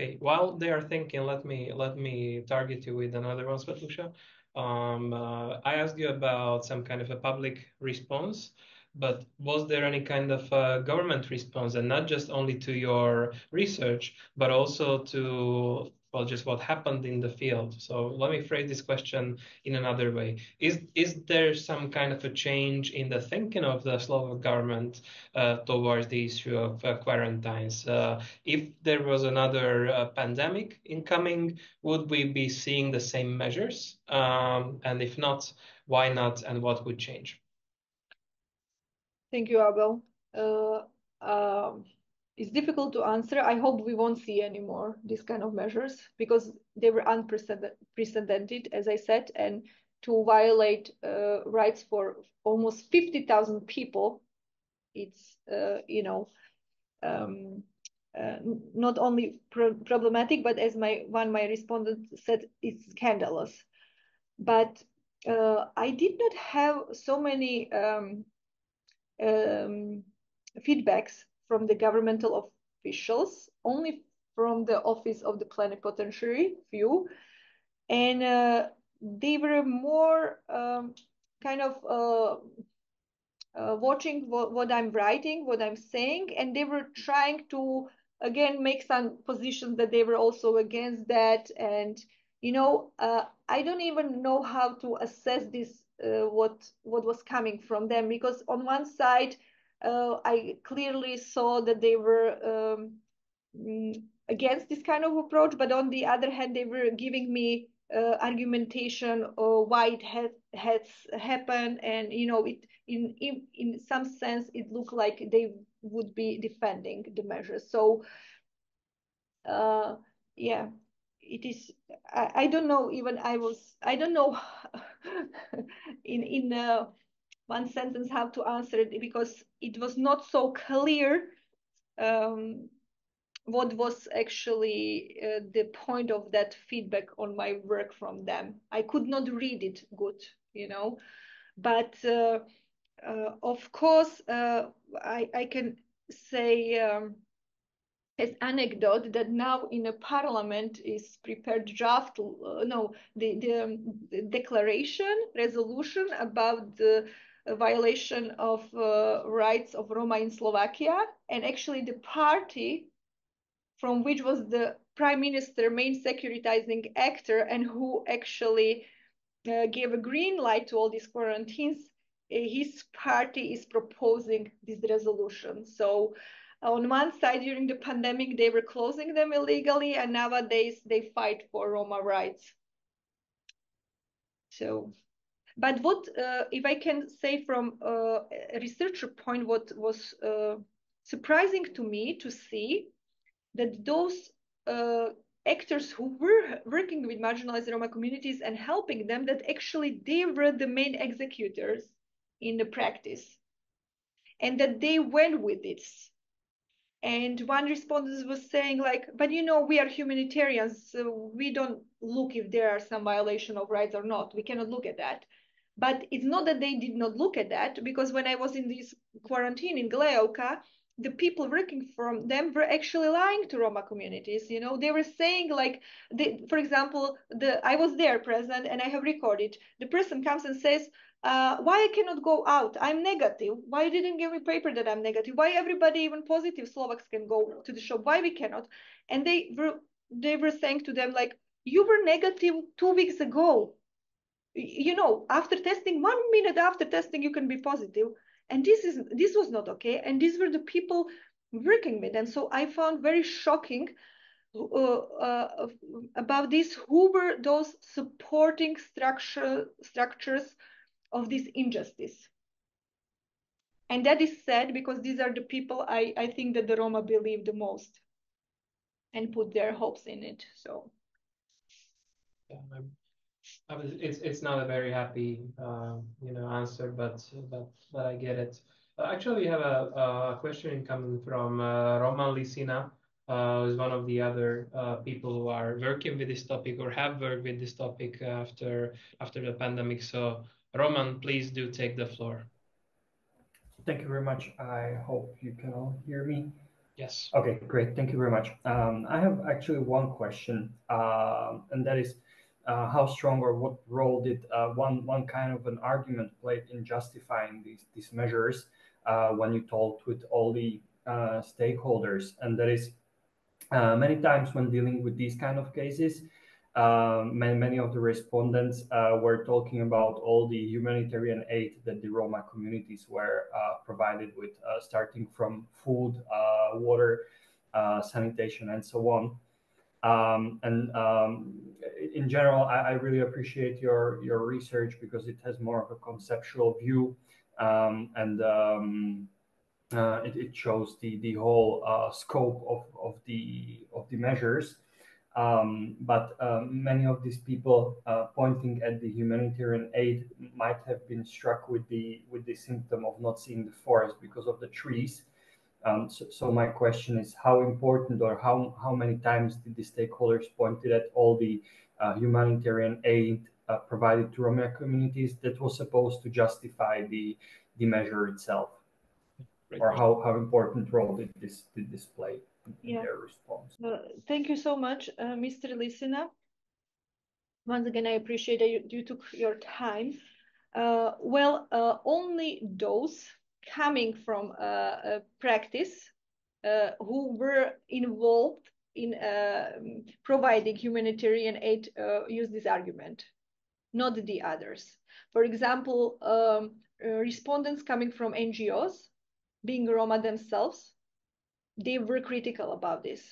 Okay, while they are thinking, let me let me target you with another one, Svetluša. Um, uh, I asked you about some kind of a public response, but was there any kind of uh, government response, and not just only to your research, but also to well, just what happened in the field. So let me phrase this question in another way. Is, is there some kind of a change in the thinking of the Slovak government uh, towards the issue of uh, quarantines? Uh, if there was another uh, pandemic incoming, would we be seeing the same measures? Um, and if not, why not and what would change? Thank you, Ábel. Uh, um, it's difficult to answer. I hope we won't see anymore these kind of measures because they were unprecedented, as I said, and to violate uh, rights for almost 50,000 people, it's, uh, you know, um, uh, not only pro problematic, but as my one my respondent said, it's scandalous. But uh, I did not have so many um, um, feedbacks from the governmental officials, only from the office of the plenipotentiary few. And uh, they were more um, kind of uh, uh, watching what, what I'm writing, what I'm saying, and they were trying to again make some positions that they were also against that. And you know, uh, I don't even know how to assess this uh, what what was coming from them because on one side I clearly saw that they were um, mm, against this kind of approach, but on the other hand, they were giving me uh, argumentation why it has has happened, and you know, it in in in some sense it looked like they would be defending the measures. So, uh, yeah, it is I, I don't know even I was I don't know in in uh, one sentence how to answer it because it was not so clear um, what was actually uh, the point of that feedback on my work from them. I could not read it good, you know, but uh, uh, of course uh, I, I can say um, as anecdote that now in a parliament is prepared draft uh, no the, the, um, the, declaration resolution about the violation of uh, rights of Roma in Slovakia. And actually the party from which was the prime minister main securitizing actor and who actually uh, gave a green light to all these quarantines uh, his party is proposing this resolution. So on one side during the pandemic they were closing them illegally and nowadays they fight for roma rights. So but what uh, if i can say from uh, a researcher point what was uh, surprising to me to see that those actors who were working with marginalized roma communities and helping them that actually they were the main executors in the practice and that they went with this and one respondent was saying like but you know we are humanitarians so we don't look if there are some violation of rights or not. We cannot look at that but it's not that they did not look at that because when i was in this quarantine in Gleovka, the people working from them were actually lying to Roma communities. You know, they were saying like, for example, the I was there present and I have recorded. The person comes and says, uh, why I cannot go out? I'm negative. Why didn't give me paper that I'm negative? Why everybody, even positive Slovaks, can go to the shop? Why we cannot? And they were they were saying to them like, you were negative two weeks ago. You know, after testing, one minute after testing, you can be. And this is this was not okay. And these were the people working with. And so I found very shocking uh, uh, about this. Who were those supporting structure structures? of this injustice. And that is sad because these are the people I, I think that the Roma believe the most and put their hopes in it. So yeah, it's it's not a very happy uh, you know answer, but but but I get it. Actually, we have a, a question coming from uh, Roman Lisina, uh, who's one of the other uh, people who are working with this topic or have worked with this topic after after the pandemic. So Roman, please do take the floor. Thank you very much. I hope you can all hear me. Yes. Okay, great. Thank you very much. Um, I have actually one question, uh, and that is uh, how strong or what role did uh, one one kind of an argument play in justifying these these measures uh, when you talked with all the uh, stakeholders? And that is uh, many times when dealing with these kind of cases, um, many, many of the respondents uh, were talking about all the humanitarian aid that the Roma communities were uh, provided with, uh, starting from food, uh, water, uh, sanitation, and so on. Um, and um, in general, I, I, really appreciate your your research because it has more of a conceptual view, um, and um, uh, it, it, shows the the whole scope of, of the of the measures. Um, but um, many of these people uh, pointing at the humanitarian aid might have been struck with the with the symptom of not seeing the forest because of the trees. Um, so, so, my question is, how important or how how many times did the stakeholders pointed at all the uh, humanitarian aid uh, provided to Roma communities that was supposed to justify the the measure itself, right. or how how important role did this did this play? yeah. their response. Uh, thank you so much, uh, Mr. Lisina. Once again, I appreciate that you, you took your time. Uh, well, uh, only those coming from uh, practice uh, who were involved in providing humanitarian aid use this argument, not the others. For example, um, respondents coming from NGOs, being Roma themselves, they were critical about this.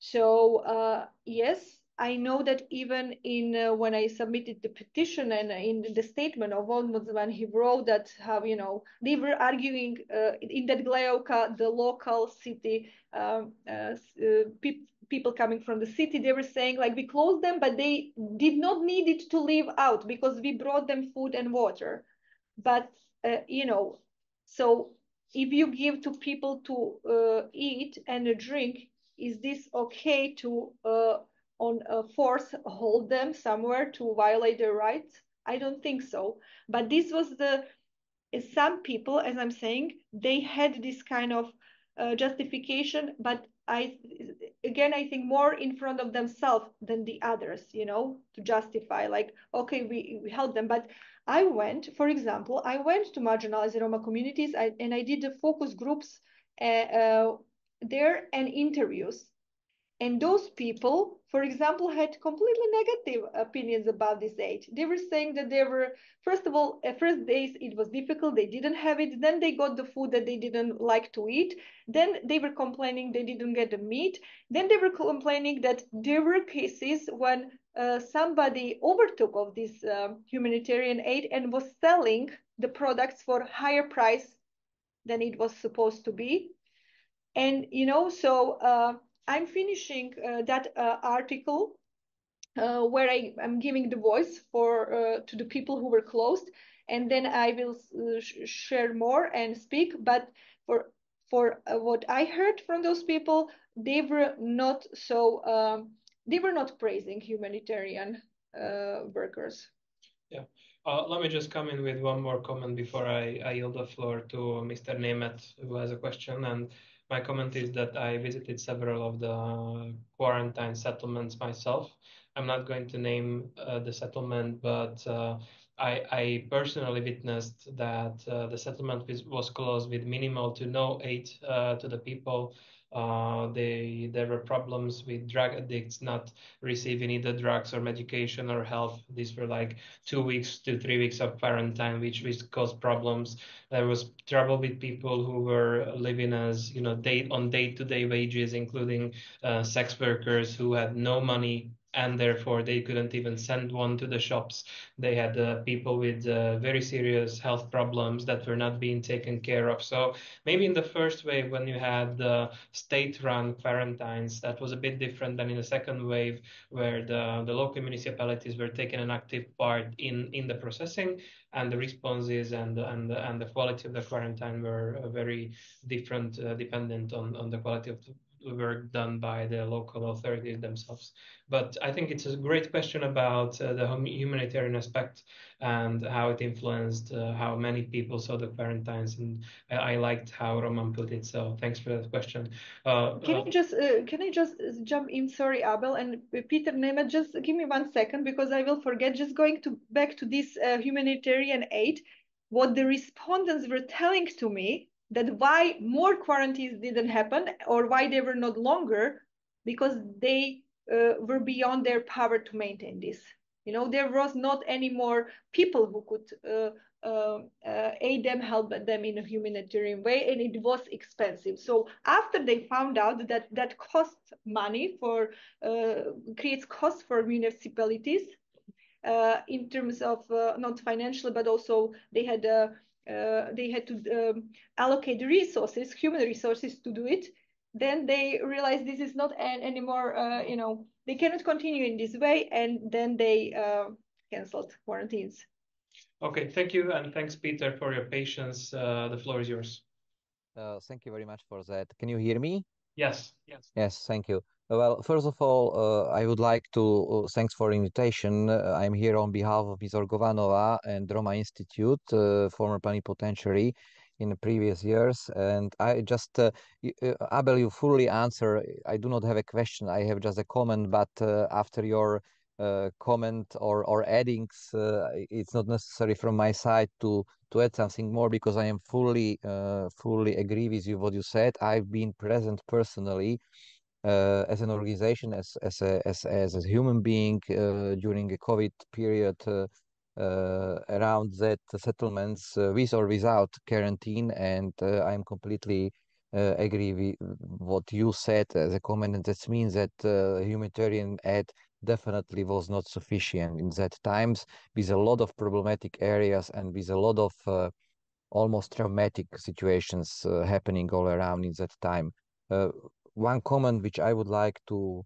So uh, yes, I know that even in uh, when I submitted the petition and in the statement of ombudsman, he wrote that how you know they were arguing uh, in that Gleovka, the local city um, uh, uh, pe people coming from the city, they were saying like we closed them, but they did not need it to live out because we brought them food and water. But uh, you know, so if you give to people to uh, eat and drink, is this okay to on force hold them somewhere to violate their rights? I don't think so. But this was the some people, as I'm saying, they had this kind of uh, justification, but I again I think more in front of themselves than the others, you know, to justify like okay we, we help them. But I went, for example, I went to marginalized Roma communities I, and I did the focus groups uh, uh, there and interviews and those people, for example, had completely negative opinions about this aid. They were saying that they were, first of all, at first days it was difficult, they didn't have it. Then they got the food that they didn't like to eat. Then they were complaining they didn't get the meat. Then they were complaining that there were cases when uh, somebody overtook of this uh, humanitarian aid and was selling the products for higher price than it was supposed to be. And, you know, so uh, I'm finishing uh, that uh, article uh, where I am giving the voice for uh, to the people who were closed, and then I will uh, sh share more and speak. But for for uh, what I heard from those people, they were not so um, they were not praising humanitarian workers. Yeah. let me just come in with one more comment before I, I yield the floor to Mr. Nemet, who has a question. And my comment is that I visited several of the quarantine settlements myself. I'm not going to name uh, the settlement, but uh, I, I, personally witnessed that uh, the settlement was closed with minimal to no aid uh, to the people uh, they there were problems with drug addicts not receiving either drugs or medication or help. These were like two weeks to three weeks of quarantine, which which caused problems. There was trouble with people who were living as you know day on day to day wages, including uh, sex workers who had no money and therefore they couldn't even send one to the shops. They had uh, people with uh, very serious health problems that were not being taken care of. So maybe in the first wave, when you had the state-run quarantines, that was a bit different than in the second wave, where the, the local municipalities were taking an active part in, in the processing and the responses and and and the quality of the quarantine were uh, very different, uh, dependent on on the quality of the work done by the local authorities themselves. But I think it's a great question about uh, the humanitarian aspect and how it influenced uh, how many people saw the quarantines. And I, I, liked how Roman put it. So thanks for that question. Uh, can I uh, just uh, can I just jump in? Sorry, Ábel and Peter Nemet, just give me one second because I will forget. Just going to back to this uh, humanitarian aid. What the respondents were telling to me that why more quarantines didn't happen or why they were not longer because they uh, were beyond their power to maintain this. You know there was not any more people who could uh, uh, uh aid them help them in a humanitarian way and it was expensive. So after they found out that that costs money for uh, creates costs for municipalities uh, in terms of not financially but also they had uh, they had to um, allocate the resources, human resources to do it, then they realized this is not an, anymore, uh, you know, they cannot continue in this way, and then they uh, canceled quarantines. Okay, thank you, and thanks, Peter, for your patience. Uh, the floor is yours. Uh, thank you very much for that. Can you hear me? Yes, yes. Yes, thank you. Well, first of all, uh, I would like to uh, thanks for invitation. Uh, I'm here on behalf of Ms. Orgovánová and Roma Institute, uh, former plenipotentiary in the previous years. And I just, uh, uh, Ábel, you fully answer. I do not have a question. I have just a comment. But after your comment or or addings, it's not necessary from my side to to add something more because I am fully fully agree with you what you said. I've been present personally uh, as an organization, as as a as, as a human being uh, during a COVID period uh, uh around that settlements uh, with or without quarantine, and uh, I'm completely agree with what you said as a comment, and that means that humanitarian aid definitely was not sufficient in that times with a lot of problematic areas and with a lot of almost traumatic situations happening all around in that time one comment which I would like to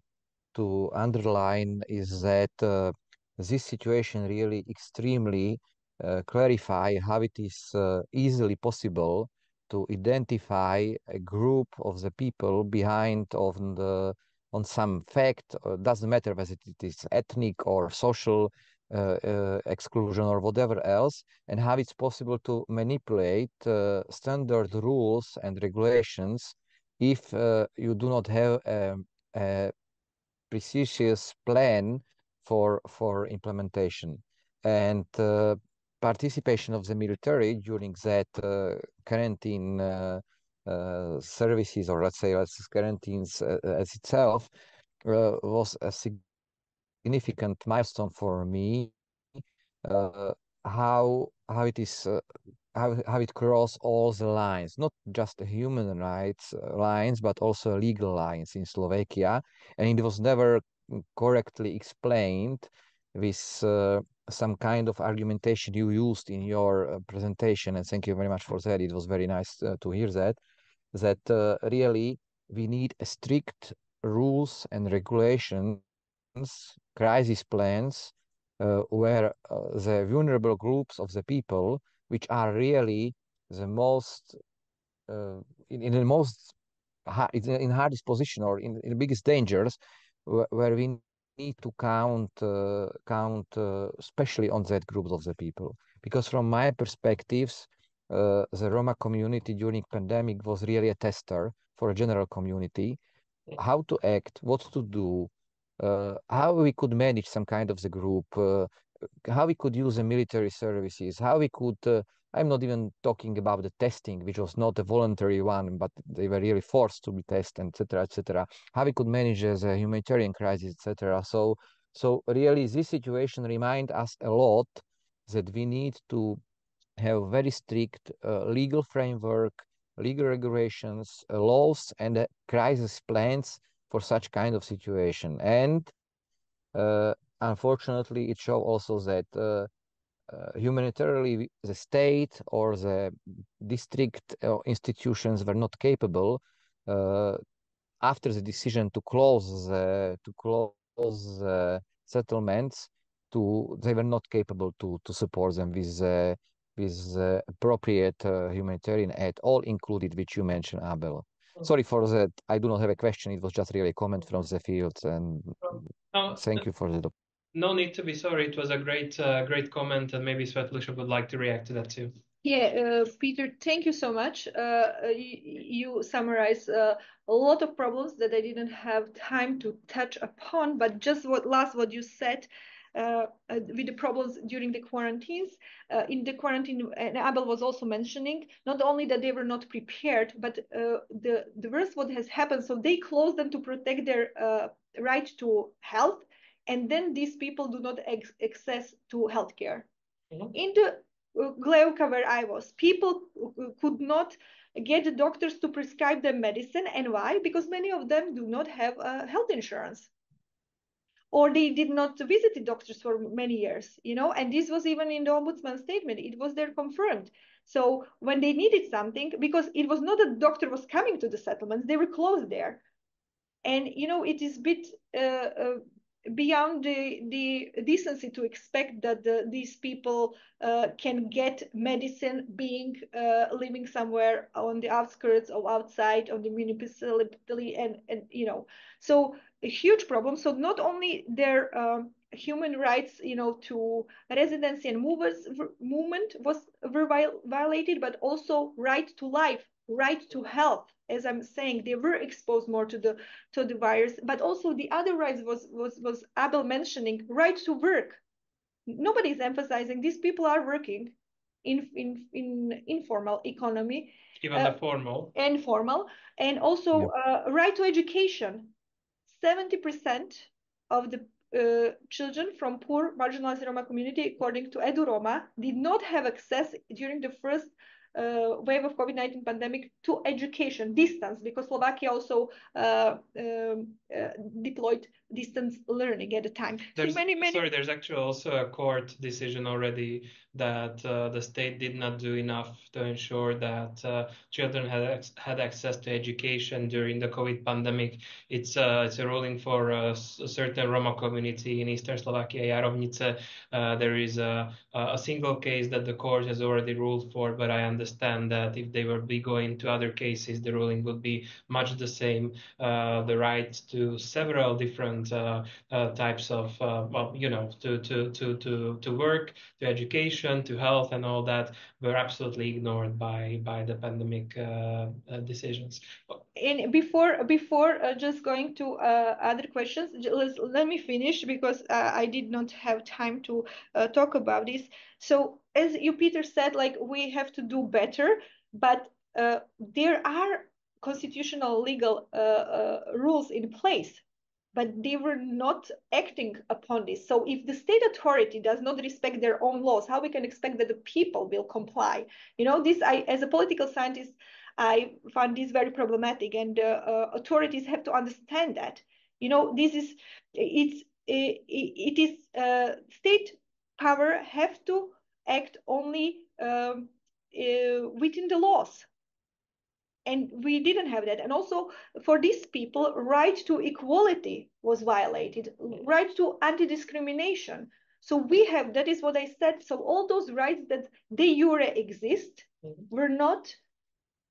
to underline is that uh, this situation really extremely uh, clarify how it is uh, easily possible to identify a group of the people behind on the on some fact uh, doesn't matter whether it is ethnic or social uh, uh, exclusion or whatever else and how it's possible to manipulate standard rules and regulations if you do not have a, a precise plan for for implementation. And uh, participation of the military during that uh, quarantine uh, uh services or let's say let's quarantines uh, as itself uh, was a significant milestone for me how how it is how, how it cross all the lines, not just human rights lines, but also legal lines in Slovakia. And it was never correctly explained with uh, some kind of argumentation you used in your uh, presentation. And thank you very much for that. It was very nice uh, to hear that, that uh, really we need strict rules and regulations, crisis plans, uh, where uh, the vulnerable groups of the people, which are really the most, in, in the most, in hardest position or in, in the biggest dangers, where we need to count uh, count uh, especially on that group of the people. Because from my perspectives uh, the roma community during pandemic was really a tester for a general community. How to act what to do uh, how we could manage some kind of the group uh, how we could use the military services how we could uh, I'm not even talking about the testing, which was not a voluntary one, but they were really forced to be tested, etc., etc. How we could manage a humanitarian crisis, etc. So, so really, this situation remind us a lot that we need to have very strict uh, legal framework, legal regulations, uh, laws, and uh, crisis plans for such kind of situation. And uh, unfortunately, it shows also that uh, uh, humanitarily the state or the district uh, institutions were not capable uh, after the decision to close the, to close the settlements to they were not capable to to support them with uh, with appropriate uh, humanitarian aid all included which you mentioned abel. Sorry for that. I do not have a question. It was just really a comment from the field and thank you for the no need to be sorry. It was a great, uh, great comment, and maybe Svetluša would like to react to that too. Yeah, uh, Peter, thank you so much. Uh, you, you summarized uh, a lot of problems that I didn't have time to touch upon, but just what last what you said uh, uh, with the problems during the quarantines. Uh, in the quarantine, and Ábel was also mentioning not only that they were not prepared, but the the worst what has happened. So they closed them to protect their right to health and then these people do not ex access to healthcare. Mm -hmm. In the uh, Gleuka where I was, people could not get the doctors to prescribe them medicine. And why? Because many of them do not have uh, health insurance. Or they did not visit the doctors for many years, you know, and this was even in the ombudsman statement. It was there confirmed. So when they needed something, because it was not that the doctor was coming to the settlements, they were closed there. And, you know, it is a bit uh, uh, beyond the, the decency to expect that the, these people uh, can get medicine being uh, living somewhere on the outskirts or outside of the municipality and, and you know so a huge problem. So not only their um, human rights you know to residency and movers movement was were violated but also right to life right to health as i'm saying they were exposed more to the to the virus but also the other rights was was was abel mentioning right to work. Nobody is emphasizing these people are working in in in informal economy even uh, the formal. and informal and also yeah. uh, right to education. 70% of the uh, children from poor marginalized Roma community, according to EduRoma, did not have access during the first uh, wave of COVID-19 pandemic to education, distance, because Slovakia also uh, um, uh, deployed distance learning at the time. There's, many, many... Sorry, there's actually also a court decision already that uh, the state did not do enough to ensure that uh, children had had access to education during the COVID pandemic. It's uh, it's a ruling for a, certain Roma community in eastern Slovakia, Jarovnice. Uh, there is a, a single case that the court has already ruled for, but I understand that if they were be going to other cases, the ruling would be much the same. Uh, the right to several different uh, types of well, you know, to to to to to work, to education to health and all that were absolutely ignored by by the pandemic uh, uh, decisions. Before before uh, just going to uh, other questions, let me finish because uh, I did not have time to uh, talk about this. So as you Peter said, like we have to do better, but there are constitutional legal rules in place but they were not acting upon this. So if the state authority does not respect their own laws, how we can expect that the people will comply? You know, this I, as a political scientist, I find this very problematic, and uh, uh, authorities have to understand that. You know, this is it's it, it is uh, state power have to act only um, uh, within the laws and we didn't have that and also for these people right to equality was violated right to anti-discrimination so we have that is what i said so all those rights that de jure exist mm-hmm. were not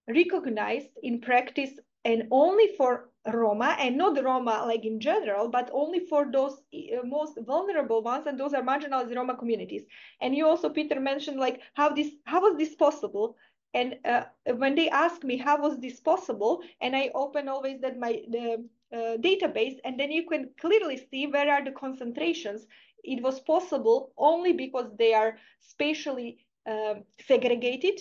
recognized in practice and only for Roma and not Roma like in general, but only for those uh, most vulnerable ones, and those are marginalized Roma communities. And you also, Peter, mentioned like how this how was this possible? And uh, when they ask me how was this possible, and I open always that my the uh, database, and then you can clearly see where are the concentrations. It was possible only because they are spatially uh, segregated,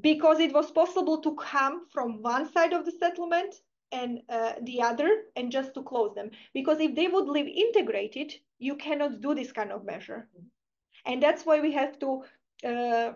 because it was possible to come from one side of the settlement and uh, the other and just to close them. Because if they would live integrated, you cannot do this kind of measure. And that's why we have to uh,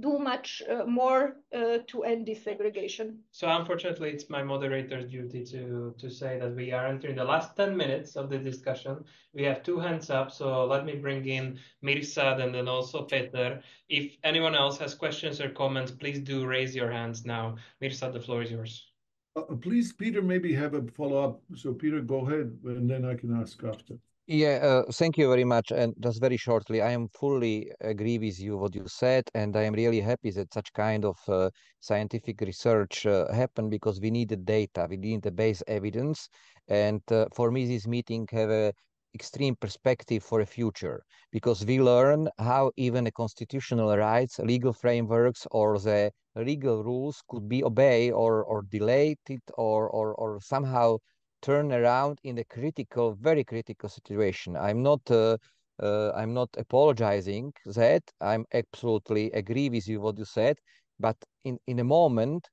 do much uh, more uh, to end this segregation. So unfortunately, it's my moderator's duty to to say that we are entering the last 10 minutes of the discussion. We have two hands up, so let me bring in Mirsad and then also Peter. If anyone else has questions or comments, please do raise your hands now. Mirsad, the floor is yours. Uh, please, Peter, maybe have a follow-up. So Peter, go ahead, and then I can ask after. Yeah, uh, thank you very much. And just very shortly, I am fully agree with you what you said, and I am really happy that such kind of uh, scientific research uh, happened because we need the data, we need the base evidence, and uh, for me, this meeting have a extreme perspective for a future because we learn how even the constitutional rights, legal frameworks, or the legal rules could be obeyed or or delayed or or or somehow turn around in a critical, very critical situation. I'm not, uh, uh, I'm not apologizing that. I'm absolutely agree with you what you said. But in in a moment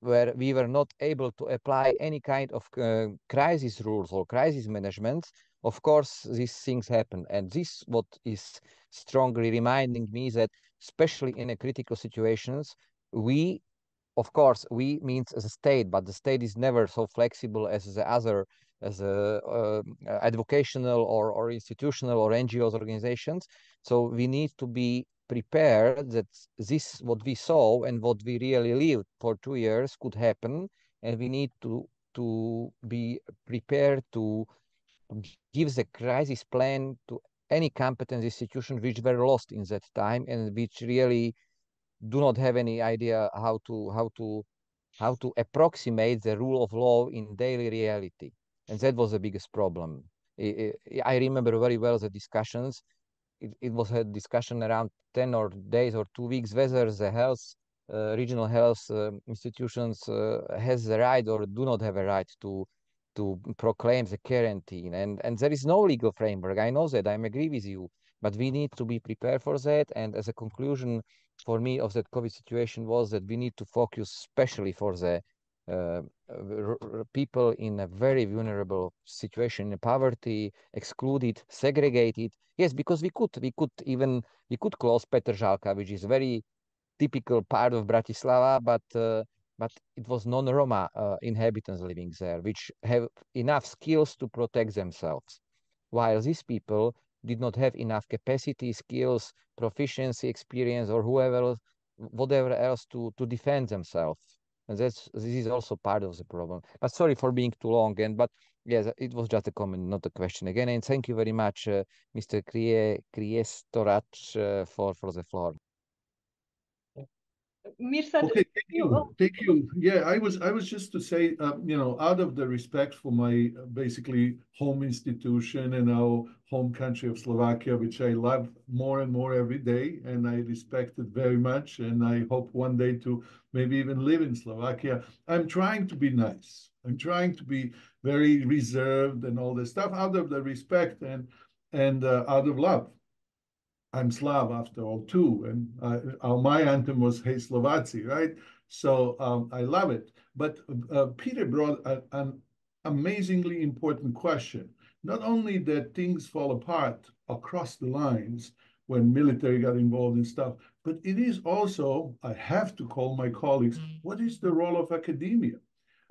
where we were not able to apply any kind of uh, crisis rules or crisis management, of course these things happen. And this what is strongly reminding me that especially in a critical situations, we of course, we means as a state, but the state is never so flexible as the other, as a uh, educational or, or institutional or NGOs organizations. So we need to be prepared that this, what we saw and what we really lived for two years could happen. And we need to, to be prepared to give the crisis plan to any competent institution which were lost in that time and which really do not have any idea how to how to how to approximate the rule of law in daily reality. And that was the biggest problem. I remember very well the discussions. It, it was a discussion around 10 or days or two weeks whether the health uh, regional health uh, institutions uh, has the right or do not have a right to to proclaim the quarantine. And and there is no legal framework. I know that. I agree with you. But we need to be prepared for that. And as a conclusion for me of that COVID situation was that we need to focus especially for the uh, people in a very vulnerable situation in poverty excluded segregated. Yes because we could we could even we could close petržalka which is very typical part of Bratislava, but uh, but it was non-Roma uh, inhabitants living there, which have enough skills to protect themselves, while these people did not have enough capacity, skills, proficiency, experience, or whoever, whatever else to to defend themselves. And that's this is also part of the problem. But sorry for being too long. And but yes, it was just a comment, not a question again. And thank you very much, uh, Mr. Krie Kriještorac, uh, for for the floor. Okay, thank you, thank you. Yeah, I was, I was just to say, uh, you know, out of the respect for my uh, basically home institution and our home country of Slovakia, which I love more and more every day, and I respect it very much, and I hope one day to maybe even live in Slovakia. I'm trying to be nice. I'm trying to be very reserved and all this stuff out of the respect and and uh, out of love. I'm Slav after all too, and uh, my anthem was "Hey Slováci," right? So um, I love it. But uh, Peter brought a, an amazingly important question. Not only that things fall apart across the lines when military got involved in stuff, but it is also I have to call my colleagues. What is the role of academia?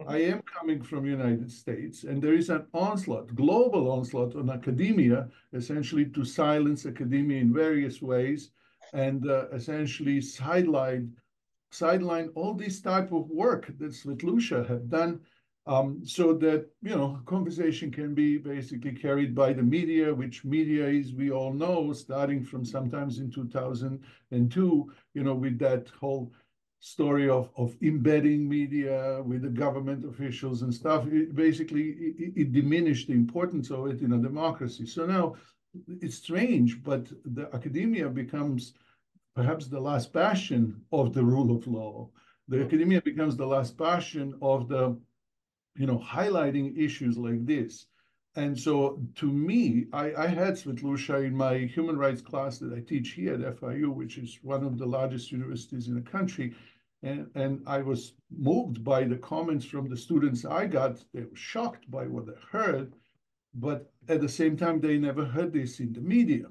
I am coming from United States, and there is an onslaught, global onslaught on academia, essentially to silence academia in various ways, and uh, essentially sideline sideline all this type of work that Svetluša have done, um, so that you know conversation can be basically carried by the media, which media is we all know, starting from sometimes in 2002, you know, with that whole story of, of embedding media with the government officials and stuff, it basically it, it, diminished the importance of it in a democracy. So now it's strange, but the academia becomes perhaps the last bastion of the rule of law. The academia becomes the last bastion of the, you know, highlighting issues like this. And so to me, I, I had Svetluša in my human rights class that I teach here at FIU, which is one of the largest universities in the country. And, and I was moved by the comments from the students I got. They were shocked by what they heard, but at the same time, they never heard this in the media.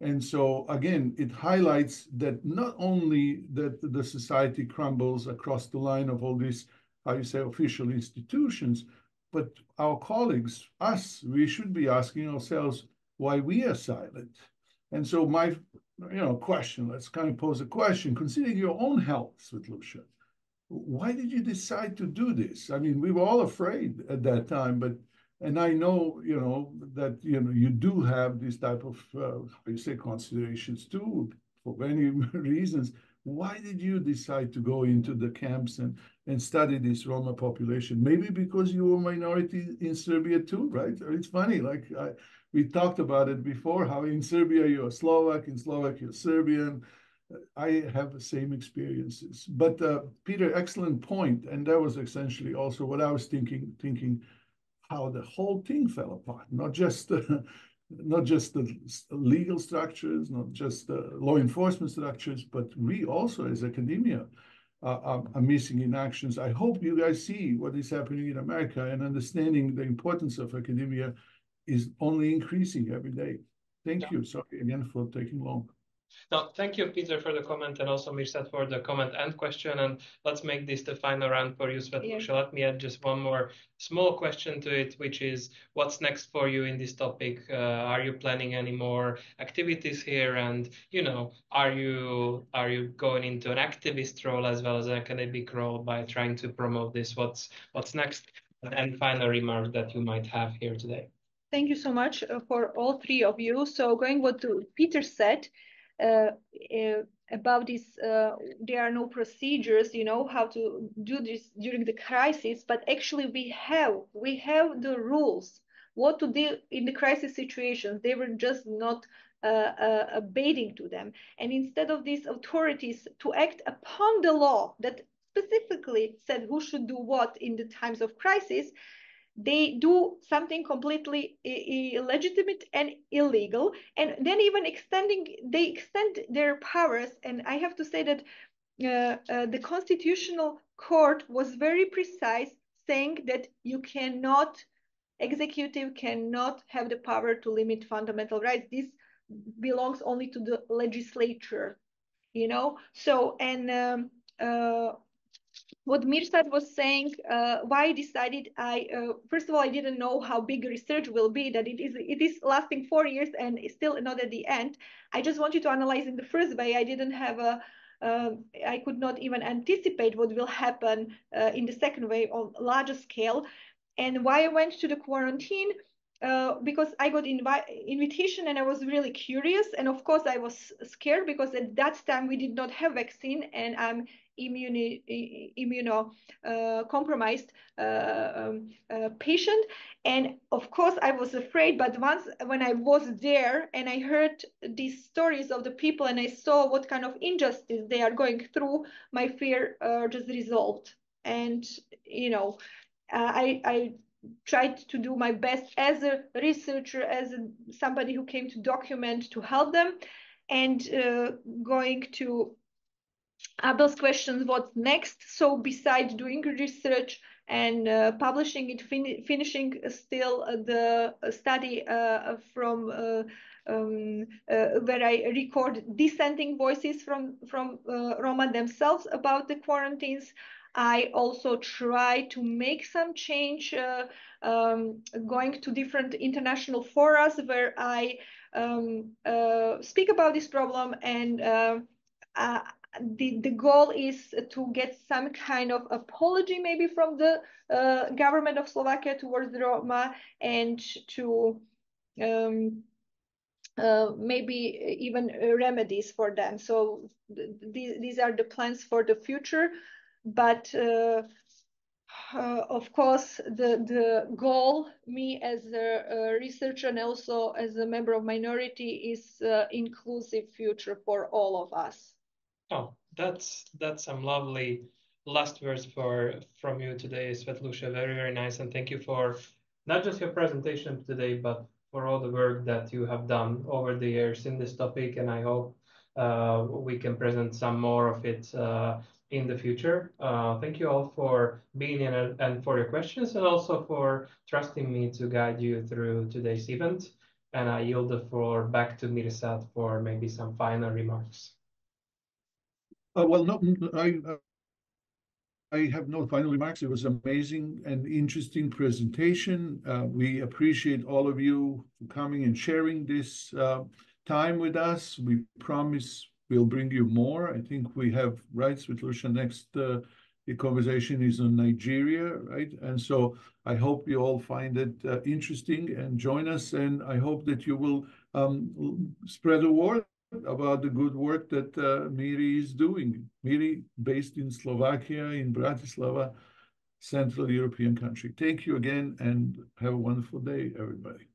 And so again, it highlights that not only that the society crumbles across the line of all these, how you say, official institutions, but our colleagues, us, we should be asking ourselves why we are silent. And so my, you know, question, let's kind of pose a question, considering your own health, Svetluša, why did you decide to do this? I mean, we were all afraid at that time, but, and I know, you know, that, you know, you do have this type of, uh, you say, considerations too, for many reasons. Why did you decide to go into the camps and, and study this Roma population? Maybe because you were a minority in Serbia too, right? It's funny, like I, we talked about it before, how in Serbia you're Slovak, in Slovak you're Serbian. I have the same experiences. But uh, Peter, excellent point, and that was essentially also what I was thinking, thinking how the whole thing fell apart, not just not just the legal structures, not just the law enforcement structures, but we also as academia Uh, uh, are, are, missing in actions. I hope you guys see what is happening in America and understanding the importance of academia is only increasing every day. Thank yeah. you. Sorry again for taking long. No, thank you, Peter, for the comment, and also Mirsad for the comment and question. And let's make this the final round for you, Svetluša. Yeah. Let me add just one more small question to it, which is, what's next for you in this topic? Uh, are you planning any more activities here? And you know, are you are you going into an activist role as well as an academic role by trying to promote this? What's what's next? And final remark that you might have here today. Thank you so much uh, for all three of you. So going what Peter said, about this, uh, there are no procedures, you know, how to do this during the crisis, but actually we have, we have the rules, what to do in the crisis situations. They were just not uh, uh, abating to them. And instead of these authorities to act upon the law that specifically said who should do what in the times of crisis, they do something completely illegitimate and illegal and then even extending they extend their powers and i have to say that uh, uh, the constitutional court was very precise saying that you cannot executive cannot have the power to limit fundamental rights this belongs only to the legislature you know. So and um, uh, what Mirsad was saying, uh, why I decided I uh, first of all I didn't know how big research will be that it is it is lasting four years and still not at the end. I just wanted to analyze in the first way. I didn't have a uh, I could not even anticipate what will happen uh, in the second way on larger scale. And why I went to the quarantine uh, because I got invi- invitation and I was really curious. And of course, I was scared because at that time we did not have vaccine and I'm immune, immuno uh, uh, um, uh, patient. And of course, I was afraid. But once when I was there and I heard these stories of the people and I saw what kind of injustice they are going through, my fear uh, just resolved. And you know, I I tried to do my best as a researcher, as a, somebody who came to document to help them, and uh, going to Ábel's questions, what's next? So besides doing research and uh, publishing it, fin finishing still the study uh, from uh, um, uh, where I record dissenting voices from from uh, Roma themselves about the quarantines. I also try to make some change uh, um, going to different international forums where I um, uh, speak about this problem and uh, uh, the, the goal is to get some kind of apology maybe from the uh, government of Slovakia towards the Roma and to um, uh, maybe even remedies for them. So th th these are the plans for the future but uh, uh, of course, the the goal, me as a, researcher and also as a member of minority, is uh, inclusive future for all of us. Oh, that's that's some lovely last words for from you today, Svetluša. Very very nice, and thank you for not just your presentation today, but for all the work that you have done over the years in this topic. And I hope uh, we can present some more of it uh, in the future. Uh, thank you all for being in and for your questions and also for trusting me to guide you through today's event. And I yield the floor back to Mirsad for maybe some final remarks. Uh, well, no, I, uh, I have no final remarks. It was amazing and interesting presentation. Uh, we appreciate all of you coming and sharing this uh, time with us. We promise We'll bring you more. I think we have rights with Lucia next. Uh, the conversation is on Nigeria, right? And so I hope you all find it uh, interesting and join us. And I hope that you will um, spread the word about the good work that uh, Miri is doing. Miri, based in Slovakia, in Bratislava, Central European country. Thank you again and have a wonderful day, everybody.